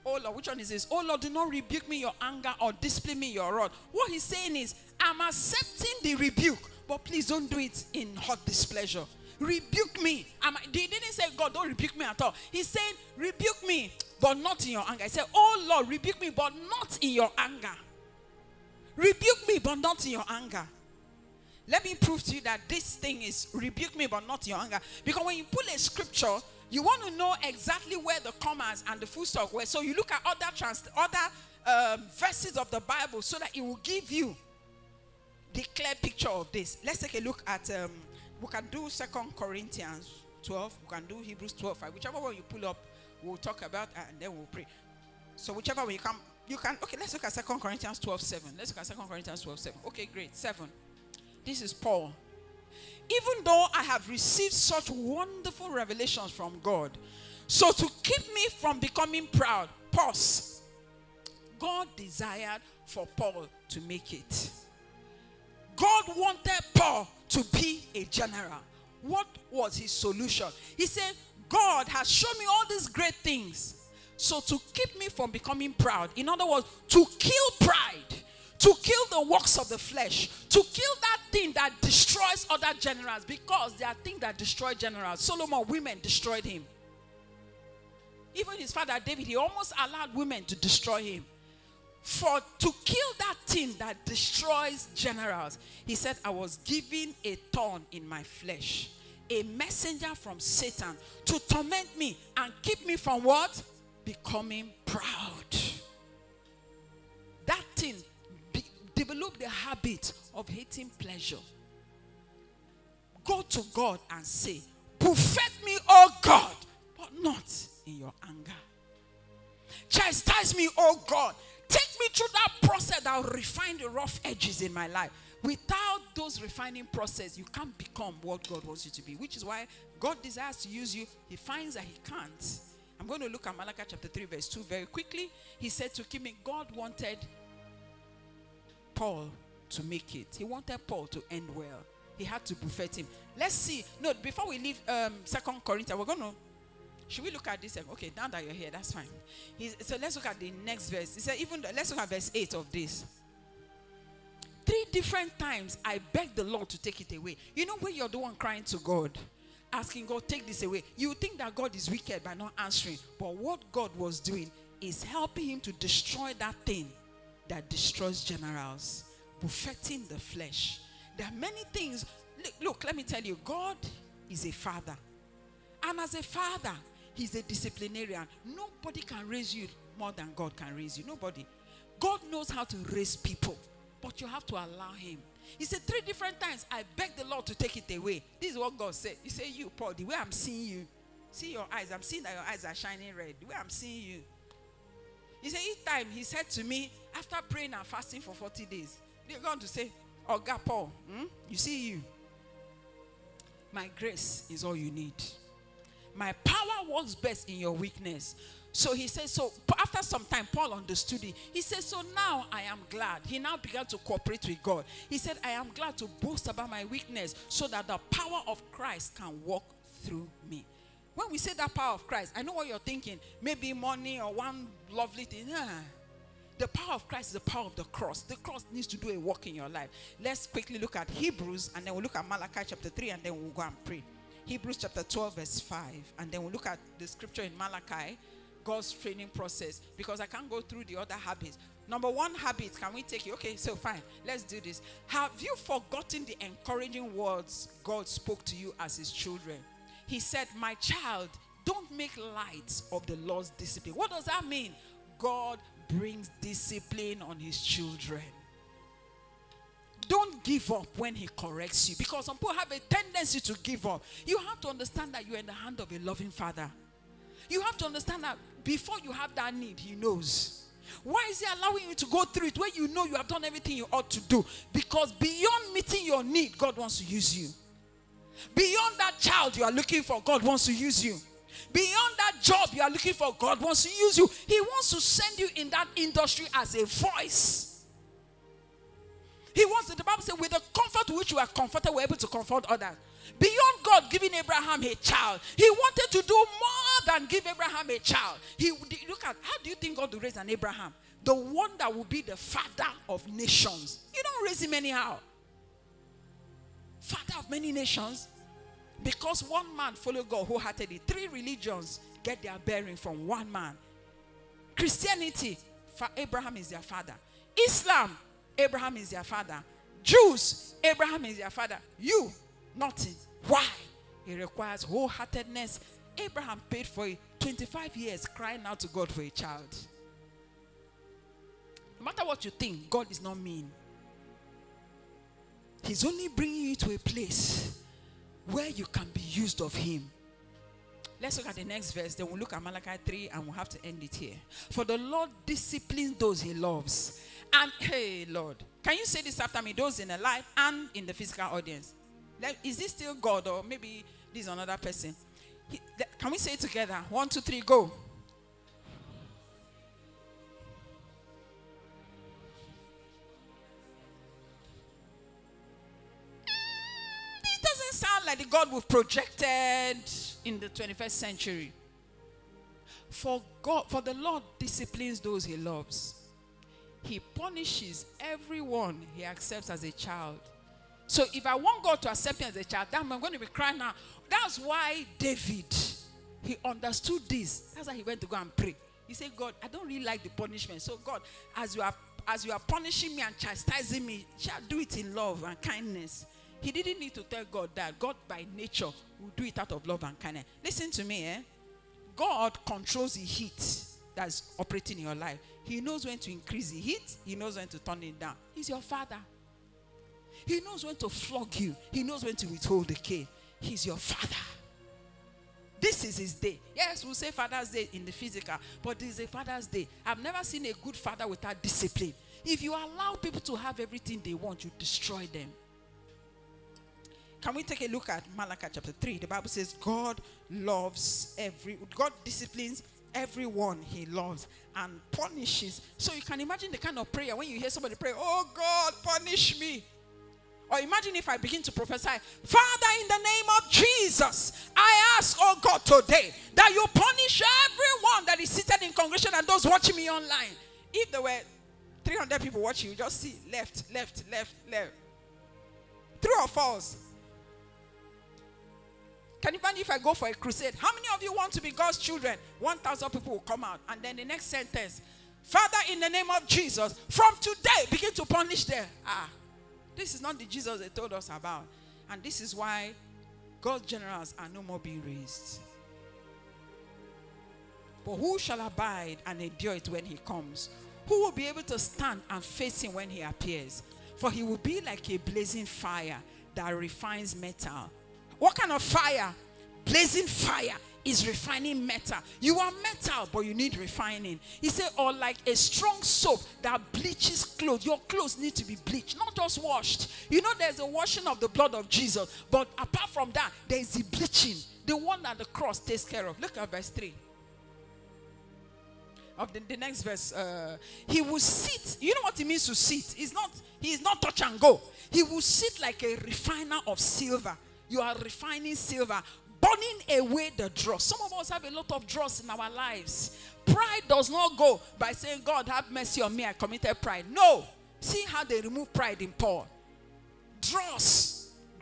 Oh Lord, which one is this? Oh Lord, do not rebuke me your anger or display me your rod. What he's saying is, I'm accepting the rebuke, but please don't do it in hot displeasure. Rebuke me. I'm, he didn't say, God, don't rebuke me at all. He's saying, rebuke me, but not in your anger. He said, Oh Lord, rebuke me, but not in your anger. Rebuke me, but not in your anger. Let me prove to you that this thing is rebuke me, but not in your anger. Because when you pull a scripture, you want to know exactly where the commas and the full stop were. So you look at other trans- other um, verses of the Bible so that it will give you the clear picture of this. Let's take a look at. Um, we can do Second Corinthians 12. We can do Hebrews 12. Whichever one you pull up, we'll talk about and then we'll pray. So whichever way you come, you can. Okay, let's look at Second Corinthians 12 7. Let's look at Second Corinthians 12 7. Okay, great. 7. This is Paul. Even though I have received such wonderful revelations from God, so to keep me from becoming proud, pause. God desired for Paul to make it. God wanted Paul to be a general. What was his solution? He said, God has shown me all these great things. So to keep me from becoming proud, in other words, to kill pride, to kill the works of the flesh, to kill that thing that destroys other generals, because there are things that destroy generals. Solomon, women destroyed him. Even his father David, he almost allowed women to destroy him. For to kill that thing that destroys generals, he said, I was given a thorn in my flesh, a messenger from Satan to torment me and keep me from what? Becoming proud. That thing develop the habit of hating pleasure. Go to God and say, Perfect me, oh God, but not in your anger. Chastise me, oh God. Take me through that process that will refine the rough edges in my life. Without those refining process, you can't become what God wants you to be, which is why God desires to use you. He finds that he can't. I'm going to look at Malachi chapter 3, verse 2 very quickly. He said to Kim, God wanted Paul to make it. He wanted Paul to end well. He had to buffet him. Let's see. No, before we leave um, Second Corinthians, we're going to should we look at this? Okay, now that you're here, that's fine. He's, so let's look at the next verse. He said, even let's look at verse 8 of this. Three different times I begged the Lord to take it away. You know, when you're the one crying to God, asking God, take this away, you think that God is wicked by not answering. But what God was doing is helping him to destroy that thing that destroys generals, buffeting the flesh. There are many things. Look, look, let me tell you, God is a father. And as a father, he's a disciplinarian. Nobody can raise you more than God can raise you. Nobody. God knows how to raise people, but you have to allow him. He said three different times, I beg the Lord to take it away. This is what God said. He said, You, Paul, the way I'm seeing you, see your eyes. I'm seeing that your eyes are shining red. The way I'm seeing you. He said, Each time he said to me, after praying and fasting for 40 days, they're going to say, Oh, God, Paul, hmm? you see you. My grace is all you need. My power works best in your weakness. So he says, so after some time, Paul understood it. He said, so now I am glad. He now began to cooperate with God. He said, I am glad to boast about my weakness so that the power of Christ can walk through me. When we say that power of Christ, I know what you're thinking. Maybe money or one lovely thing. Nah. The power of Christ is the power of the cross. The cross needs to do a work in your life. Let's quickly look at Hebrews and then we'll look at Malachi chapter 3 and then we'll go and pray. Hebrews chapter 12, verse 5. And then we'll look at the scripture in Malachi God's training process because I can't go through the other habits. Number one habit, can we take it? Okay, so fine, let's do this. Have you forgotten the encouraging words God spoke to you as His children? He said, My child, don't make light of the Lord's discipline. What does that mean? God brings discipline on His children. Don't give up when He corrects you because some people have a tendency to give up. You have to understand that you're in the hand of a loving Father. You have to understand that before you have that need, He knows. Why is He allowing you to go through it when you know you have done everything you ought to do? Because beyond meeting your need, God wants to use you. Beyond that child you are looking for, God wants to use you. Beyond that job you are looking for, God wants to use you. He wants to send you in that industry as a voice. He wants, the Bible says, with the comfort which you are comforted, we're able to comfort others. Beyond God giving Abraham a child, he wanted to do more than give Abraham a child. He look at how do you think God will raise an Abraham? The one that will be the father of nations. You don't raise him anyhow. Father of many nations. Because one man followed God wholeheartedly. Three religions get their bearing from one man. Christianity, for Abraham is their father. Islam, Abraham is their father. Jews, Abraham is their father. You, Nothing. Why? It requires wholeheartedness. Abraham paid for it 25 years crying out to God for a child. No matter what you think, God is not mean. He's only bringing you to a place where you can be used of Him. Let's look at the next verse. Then we'll look at Malachi 3 and we'll have to end it here. For the Lord disciplines those He loves. And hey, Lord, can you say this after me? Those in the life and in the physical audience. Like, Is this still God or maybe this is another person? He, can we say it together? One, two, three, go. Like the God we've projected in the 21st century. For God, for the Lord disciplines those he loves. He punishes everyone he accepts as a child. So if I want God to accept me as a child, I'm going to be crying now. That's why David, he understood this. That's why he went to go and pray. He said, God, I don't really like the punishment. So God, as you are as you are punishing me and chastising me, shall do it in love and kindness. He didn't need to tell God that. God by nature will do it out of love and kindness. Listen to me, eh? God controls the heat that's operating in your life. He knows when to increase the heat, he knows when to turn it down. He's your father. He knows when to flog you, He knows when to withhold the cane. He's your father. This is his day. Yes, we'll say Father's Day in the physical, but this is a Father's Day. I've never seen a good father without discipline. If you allow people to have everything they want, you destroy them. Can we take a look at Malachi chapter 3? The Bible says God loves every God disciplines everyone he loves and punishes. So you can imagine the kind of prayer when you hear somebody pray, "Oh God, punish me." Or imagine if I begin to prophesy, Father, in the name of Jesus, I ask, oh God, today that you punish everyone that is seated in congregation and those watching me online. If there were 300 people watching, you just see left, left, left, left. True or false? Can you imagine if I go for a crusade? How many of you want to be God's children? 1,000 people will come out. And then the next sentence, Father, in the name of Jesus, from today, begin to punish them. Ah, this is not the Jesus they told us about. And this is why God's generals are no more being raised. But who shall abide and endure it when he comes? Who will be able to stand and face him when he appears? For he will be like a blazing fire that refines metal. What kind of fire? Blazing fire is refining metal. You are metal, but you need refining. He said, or like a strong soap that bleaches clothes. Your clothes need to be bleached, not just washed. You know, there's a washing of the blood of Jesus, but apart from that, there's the bleaching, the one that the cross takes care of. Look at verse 3 of the, the next verse uh, he will sit you know what it means to sit he's not he's not touch and go he will sit like a refiner of silver you are refining silver burning away the dross. Some of us have a lot of dross in our lives. Pride does not go by saying god have mercy on me i committed pride. No. See how they remove pride in paul. Dross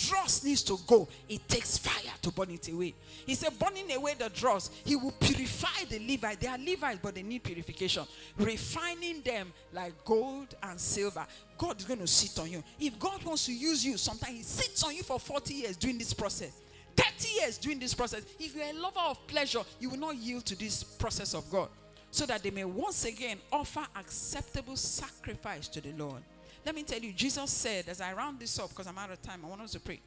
dross needs to go. It takes fire to burn it away. He said, burning away the dross, he will purify the Levites. They are Levites, but they need purification. Refining them like gold and silver. God is going to sit on you. If God wants to use you, sometimes he sits on you for 40 years doing this process. 30 years doing this process. If you're a lover of pleasure, you will not yield to this process of God. So that they may once again offer acceptable sacrifice to the Lord. Let me tell you, Jesus said, as I round this up, because I'm out of time, I want us to pray.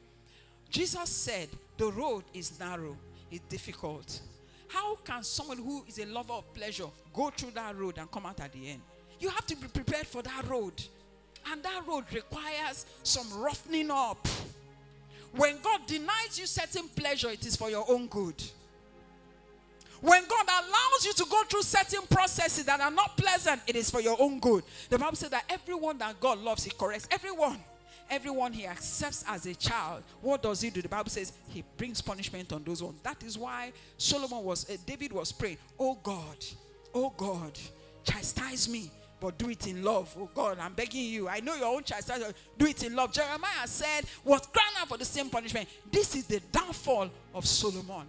Jesus said, the road is narrow, it's difficult. How can someone who is a lover of pleasure go through that road and come out at the end? You have to be prepared for that road. And that road requires some roughening up. When God denies you certain pleasure, it is for your own good. When God allows you to go through certain processes that are not pleasant, it is for your own good. The Bible says that everyone that God loves, He corrects. Everyone. Everyone He accepts as a child. What does He do? The Bible says He brings punishment on those ones. That is why Solomon was, uh, David was praying, Oh God, oh God, chastise me but do it in love. Oh God, I'm begging you. I know your own chastisement. Do it in love. Jeremiah said, "What crying out for the same punishment." This is the downfall of Solomon.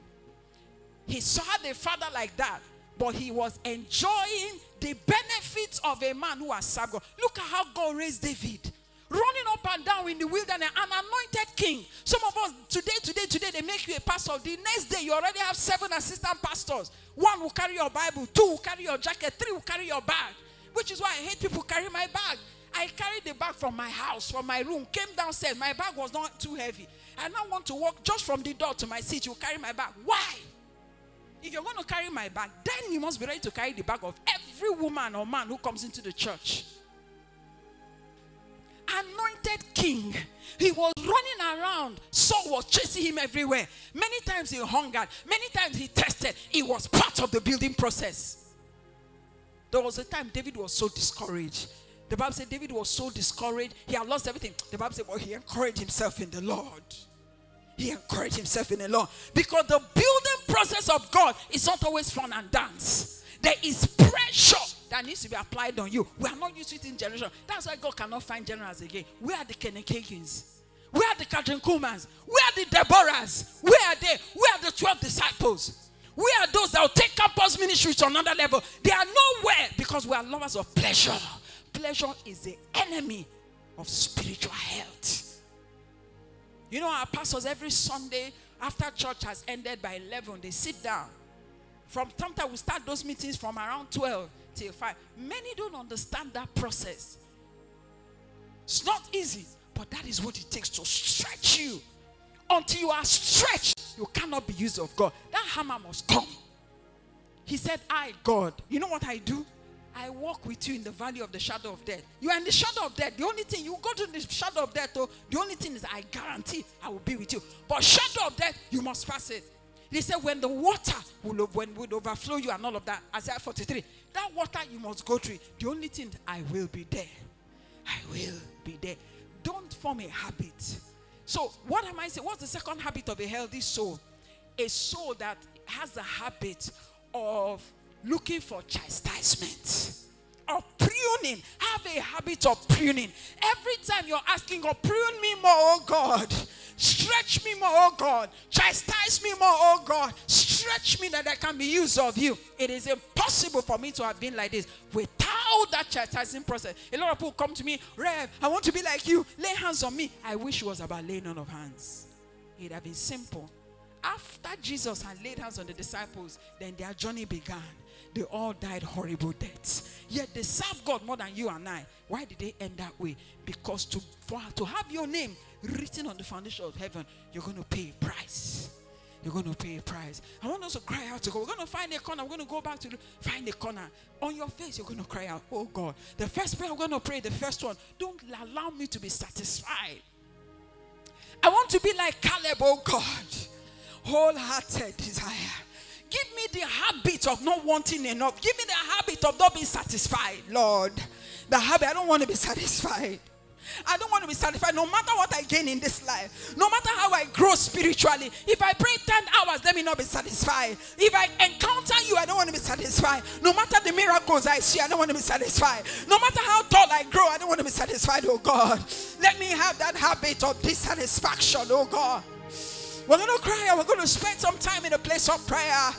He saw the father like that, but he was enjoying the benefits of a man who has served God. Look at how God raised David. Running up and down in the wilderness, an anointed king. Some of us today, today, today, they make you a pastor. The next day, you already have seven assistant pastors. One will carry your Bible, two will carry your jacket, three will carry your bag. Which is why I hate people carry my bag. I carried the bag from my house, from my room, came downstairs. My bag was not too heavy. I now want to walk just from the door to my seat. You carry my bag. Why? If you're going to carry my bag, then you must be ready to carry the bag of every woman or man who comes into the church. Anointed king. He was running around. Saul was chasing him everywhere. Many times he hungered. Many times he tested. It was part of the building process. There was a time David was so discouraged. The Bible said David was so discouraged. He had lost everything. The Bible said, well, he encouraged himself in the Lord he encouraged himself in the Lord. Because the building process of God is not always fun and dance. There is pressure that needs to be applied on you. We are not used to it in generation. That's why God cannot find generals again. Where are the Kenneth Hagins? Where are the Kathryn Kuhlmans? Where are the Deborahs? Where are they? Where are the 12 disciples? Where are those that will take campus ministry to another level? They are nowhere because we are lovers of pleasure. Pleasure is the enemy of spiritual health. You know, our pastors every Sunday after church has ended by 11, they sit down. From time we start those meetings from around 12 till 5. Many don't understand that process. It's not easy, but that is what it takes to stretch you. Until you are stretched, you cannot be used of God. That hammer must come. He said, I, God. You know what I do? I walk with you in the valley of the shadow of death. You are in the shadow of death. The only thing you go to the shadow of death, though, the only thing is I guarantee I will be with you. But shadow of death, you must pass it. He said, when the water will, when will overflow you and all of that, Isaiah 43, that water you must go through. The only thing I will be there. I will be there. Don't form a habit. So, what am I saying? What's the second habit of a healthy soul? A soul that has a habit of looking for chastisement or pruning. Have a habit of pruning. Every time you're asking God, prune me more, oh God. Stretch me more, oh God. Chastise me more, oh God. Stretch me that I can be used of you. It is impossible for me to have been like this without that chastising process. A lot of people come to me, Rev, I want to be like you. Lay hands on me. I wish it was about laying on of hands. It'd have been simple. After Jesus had laid hands on the disciples, then their journey began. They all died horrible deaths. Yet they serve God more than you and I. Why did they end that way? Because to, for, to have your name written on the foundation of heaven, you're going to pay a price. You're going to pay a price. I want us to cry out to God. We're going to find a corner. We're going to go back to the, find a corner. On your face, you're going to cry out, Oh God. The first prayer I'm going to pray, the first one, don't allow me to be satisfied. I want to be like Caleb, oh God. Wholehearted desire. Give me the habit of not wanting enough. Give me the habit of not being satisfied, Lord. The habit, I don't want to be satisfied. I don't want to be satisfied no matter what I gain in this life, no matter how I grow spiritually. If I pray 10 hours, let me not be satisfied. If I encounter you, I don't want to be satisfied. No matter the miracles I see, I don't want to be satisfied. No matter how tall I grow, I don't want to be satisfied, oh God. Let me have that habit of dissatisfaction, oh God. We're going to cry we're going to spend some time in a place of prayer.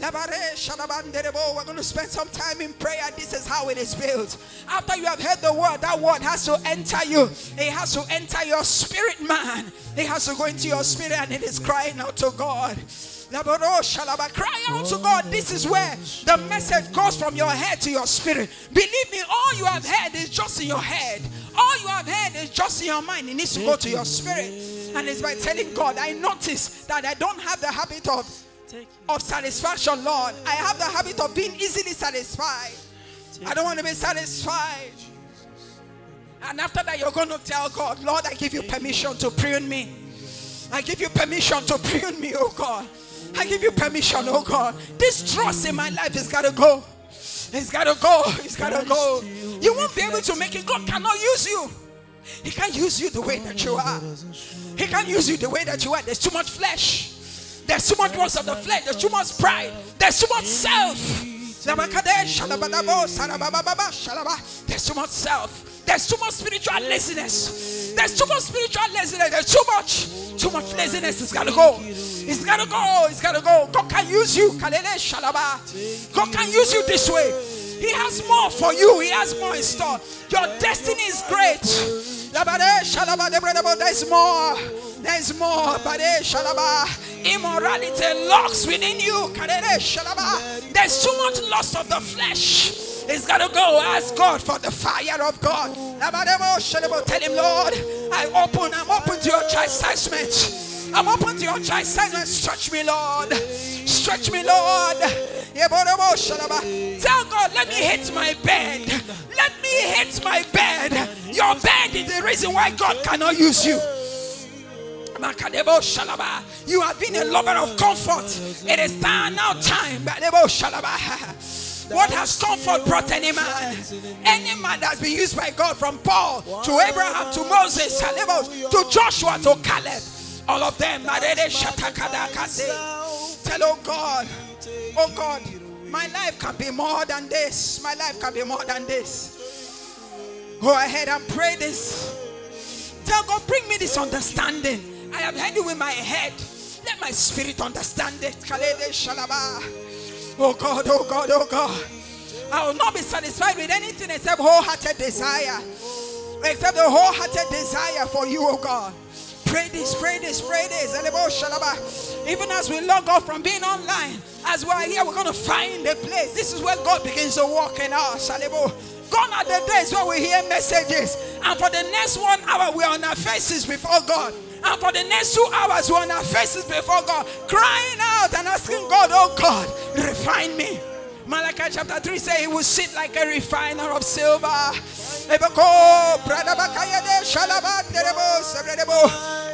We're going to spend some time in prayer. This is how it is built. After you have heard the word, that word has to enter you. It has to enter your spirit, man. It has to go into your spirit and it is crying out to God. Cry out to God. This is where the message goes from your head to your spirit. Believe me, all you have heard is just in your head. All you have heard is just in your mind. It needs to go to your spirit. And it's by telling God, I notice that I don't have the habit of of satisfaction, Lord. I have the habit of being easily satisfied. I don't want to be satisfied. And after that, you're going to tell God, Lord, I give you permission to prune me. I give you permission to prune me, oh God. I give you permission, oh God. This trust in my life has got to go. It's got to go. He's got to go. You won't be able to make it. God cannot use you. He can't use you the way that you are. He can't use you the way that you are. There's too much flesh. There's too much works of the flesh. There's too much pride. There's too much self. There's too much self. There's too much spiritual laziness. There's too much spiritual laziness. There's too much. Too much laziness. It's gotta go. It's gotta go. It's gotta go. God can use you. God can use you this way. He has more for you. He has more in store. Your destiny is great. There's more. There's more. Immorality locks within you. There's too much lust of the flesh. It's got to go. Ask God for the fire of God. Tell him, Lord, I open, I'm open to your chastisement. I'm open to your chastisement. Stretch me, Lord. Stretch me, Lord. Tell God, let me hit my bed. Let me hit my bed. Your bed is the reason why God cannot use you. You have been a lover of comfort. It is now time. What has comfort brought any man? Any man that's been used by God from Paul to Abraham to Moses to Joshua to Caleb. All of them. Tell oh God, oh God, my life can be more than this. My life can be more than this. Go ahead and pray this. Tell God, bring me this understanding. I have heard it with my head. Let my spirit understand it. Oh God, oh God, oh God. I will not be satisfied with anything except wholehearted desire. Except the wholehearted desire for you, oh God. Pray this, pray this, pray this. Even as we log off from being online, as we are here, we're going to find a place. This is where God begins to walk in us. Gone are the days where we hear messages, and for the next one hour, we're on our faces before God. And for the next two hours, we're on our faces before God, crying out and asking God, Oh God, refine me. Malachi chapter 3 says he will sit like a refiner of silver.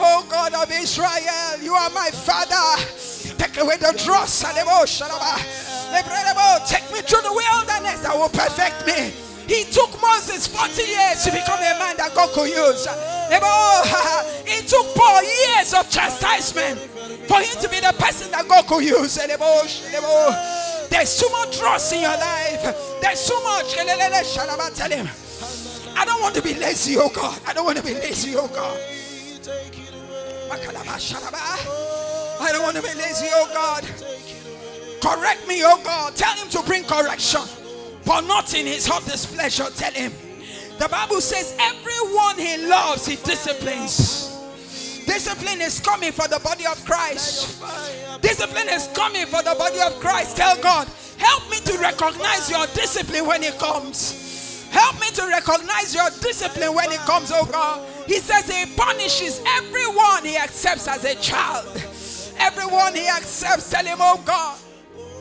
Oh God of Israel, you are my father. Take away the dross. Take me through the wilderness that will perfect me. He took Moses 40 years to become a man that God could use. It took Paul years of chastisement for him to be the person that God could use. There's too much trust in your life. There's too much. Tell him. I don't want to be lazy, oh God. I don't want to be lazy, oh God. I don't want to be lazy, oh God. Correct me, oh God. Tell him to bring correction. But not in his hot displeasure. Tell him. The Bible says, everyone he loves, he disciplines. Discipline is coming for the body of Christ. Discipline is coming for the body of Christ. Tell God, help me to recognize your discipline when it comes. Help me to recognize your discipline when it comes, oh God. He says he punishes everyone he accepts as a child. Everyone he accepts, tell him, oh God.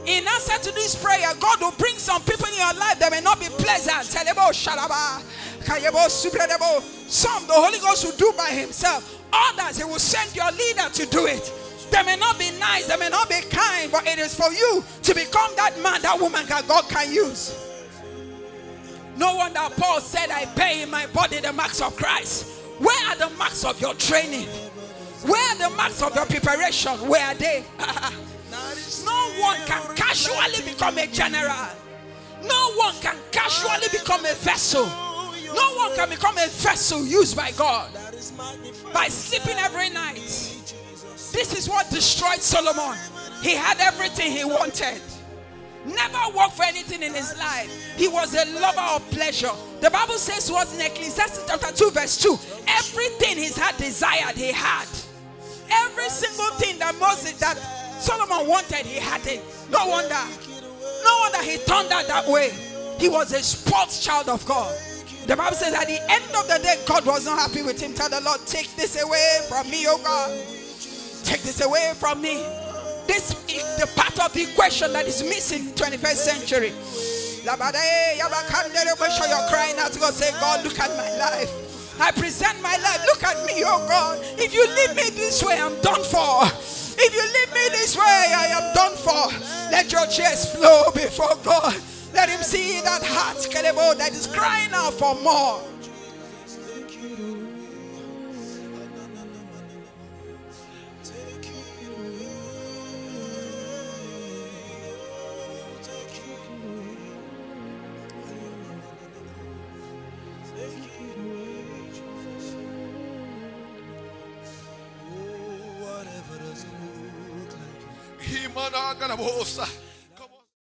In answer to this prayer, God will bring some people in your life that may not be pleasant. Him, oh, Shalaba. Oh, oh, some the Holy Ghost will do by himself. Others, He will send your leader to do it. They may not be nice, they may not be kind, but it is for you to become that man, that woman that God can use. No wonder Paul said, I bear in my body the marks of Christ. Where are the marks of your training? Where are the marks of your preparation? Where are they? [LAUGHS] no one can casually become a general. No one can casually become a vessel. No one can become a vessel used by God by sleeping every night. This is what destroyed Solomon. He had everything he wanted. Never worked for anything in his life. He was a lover of pleasure. The Bible says was in Ecclesiastes chapter 2, verse 2. Everything he's had desired, he had. Every single thing that Moses that Solomon wanted, he had it. No wonder. No wonder he turned out that way. He was a sports child of God. The Bible says at the end of the day, God was not happy with him. Tell the Lord, take this away from me, oh God. Take this away from me. This is the part of the equation that is missing in 21st century. Make sure you're crying out to God. Say, God, look at my life. I present my life. Look at me, oh God. If you leave me this way, I'm done for. If you leave me this way, I am done for. Let your chest flow before God. Let him see that heart that is crying out for more. Imana gana bosa.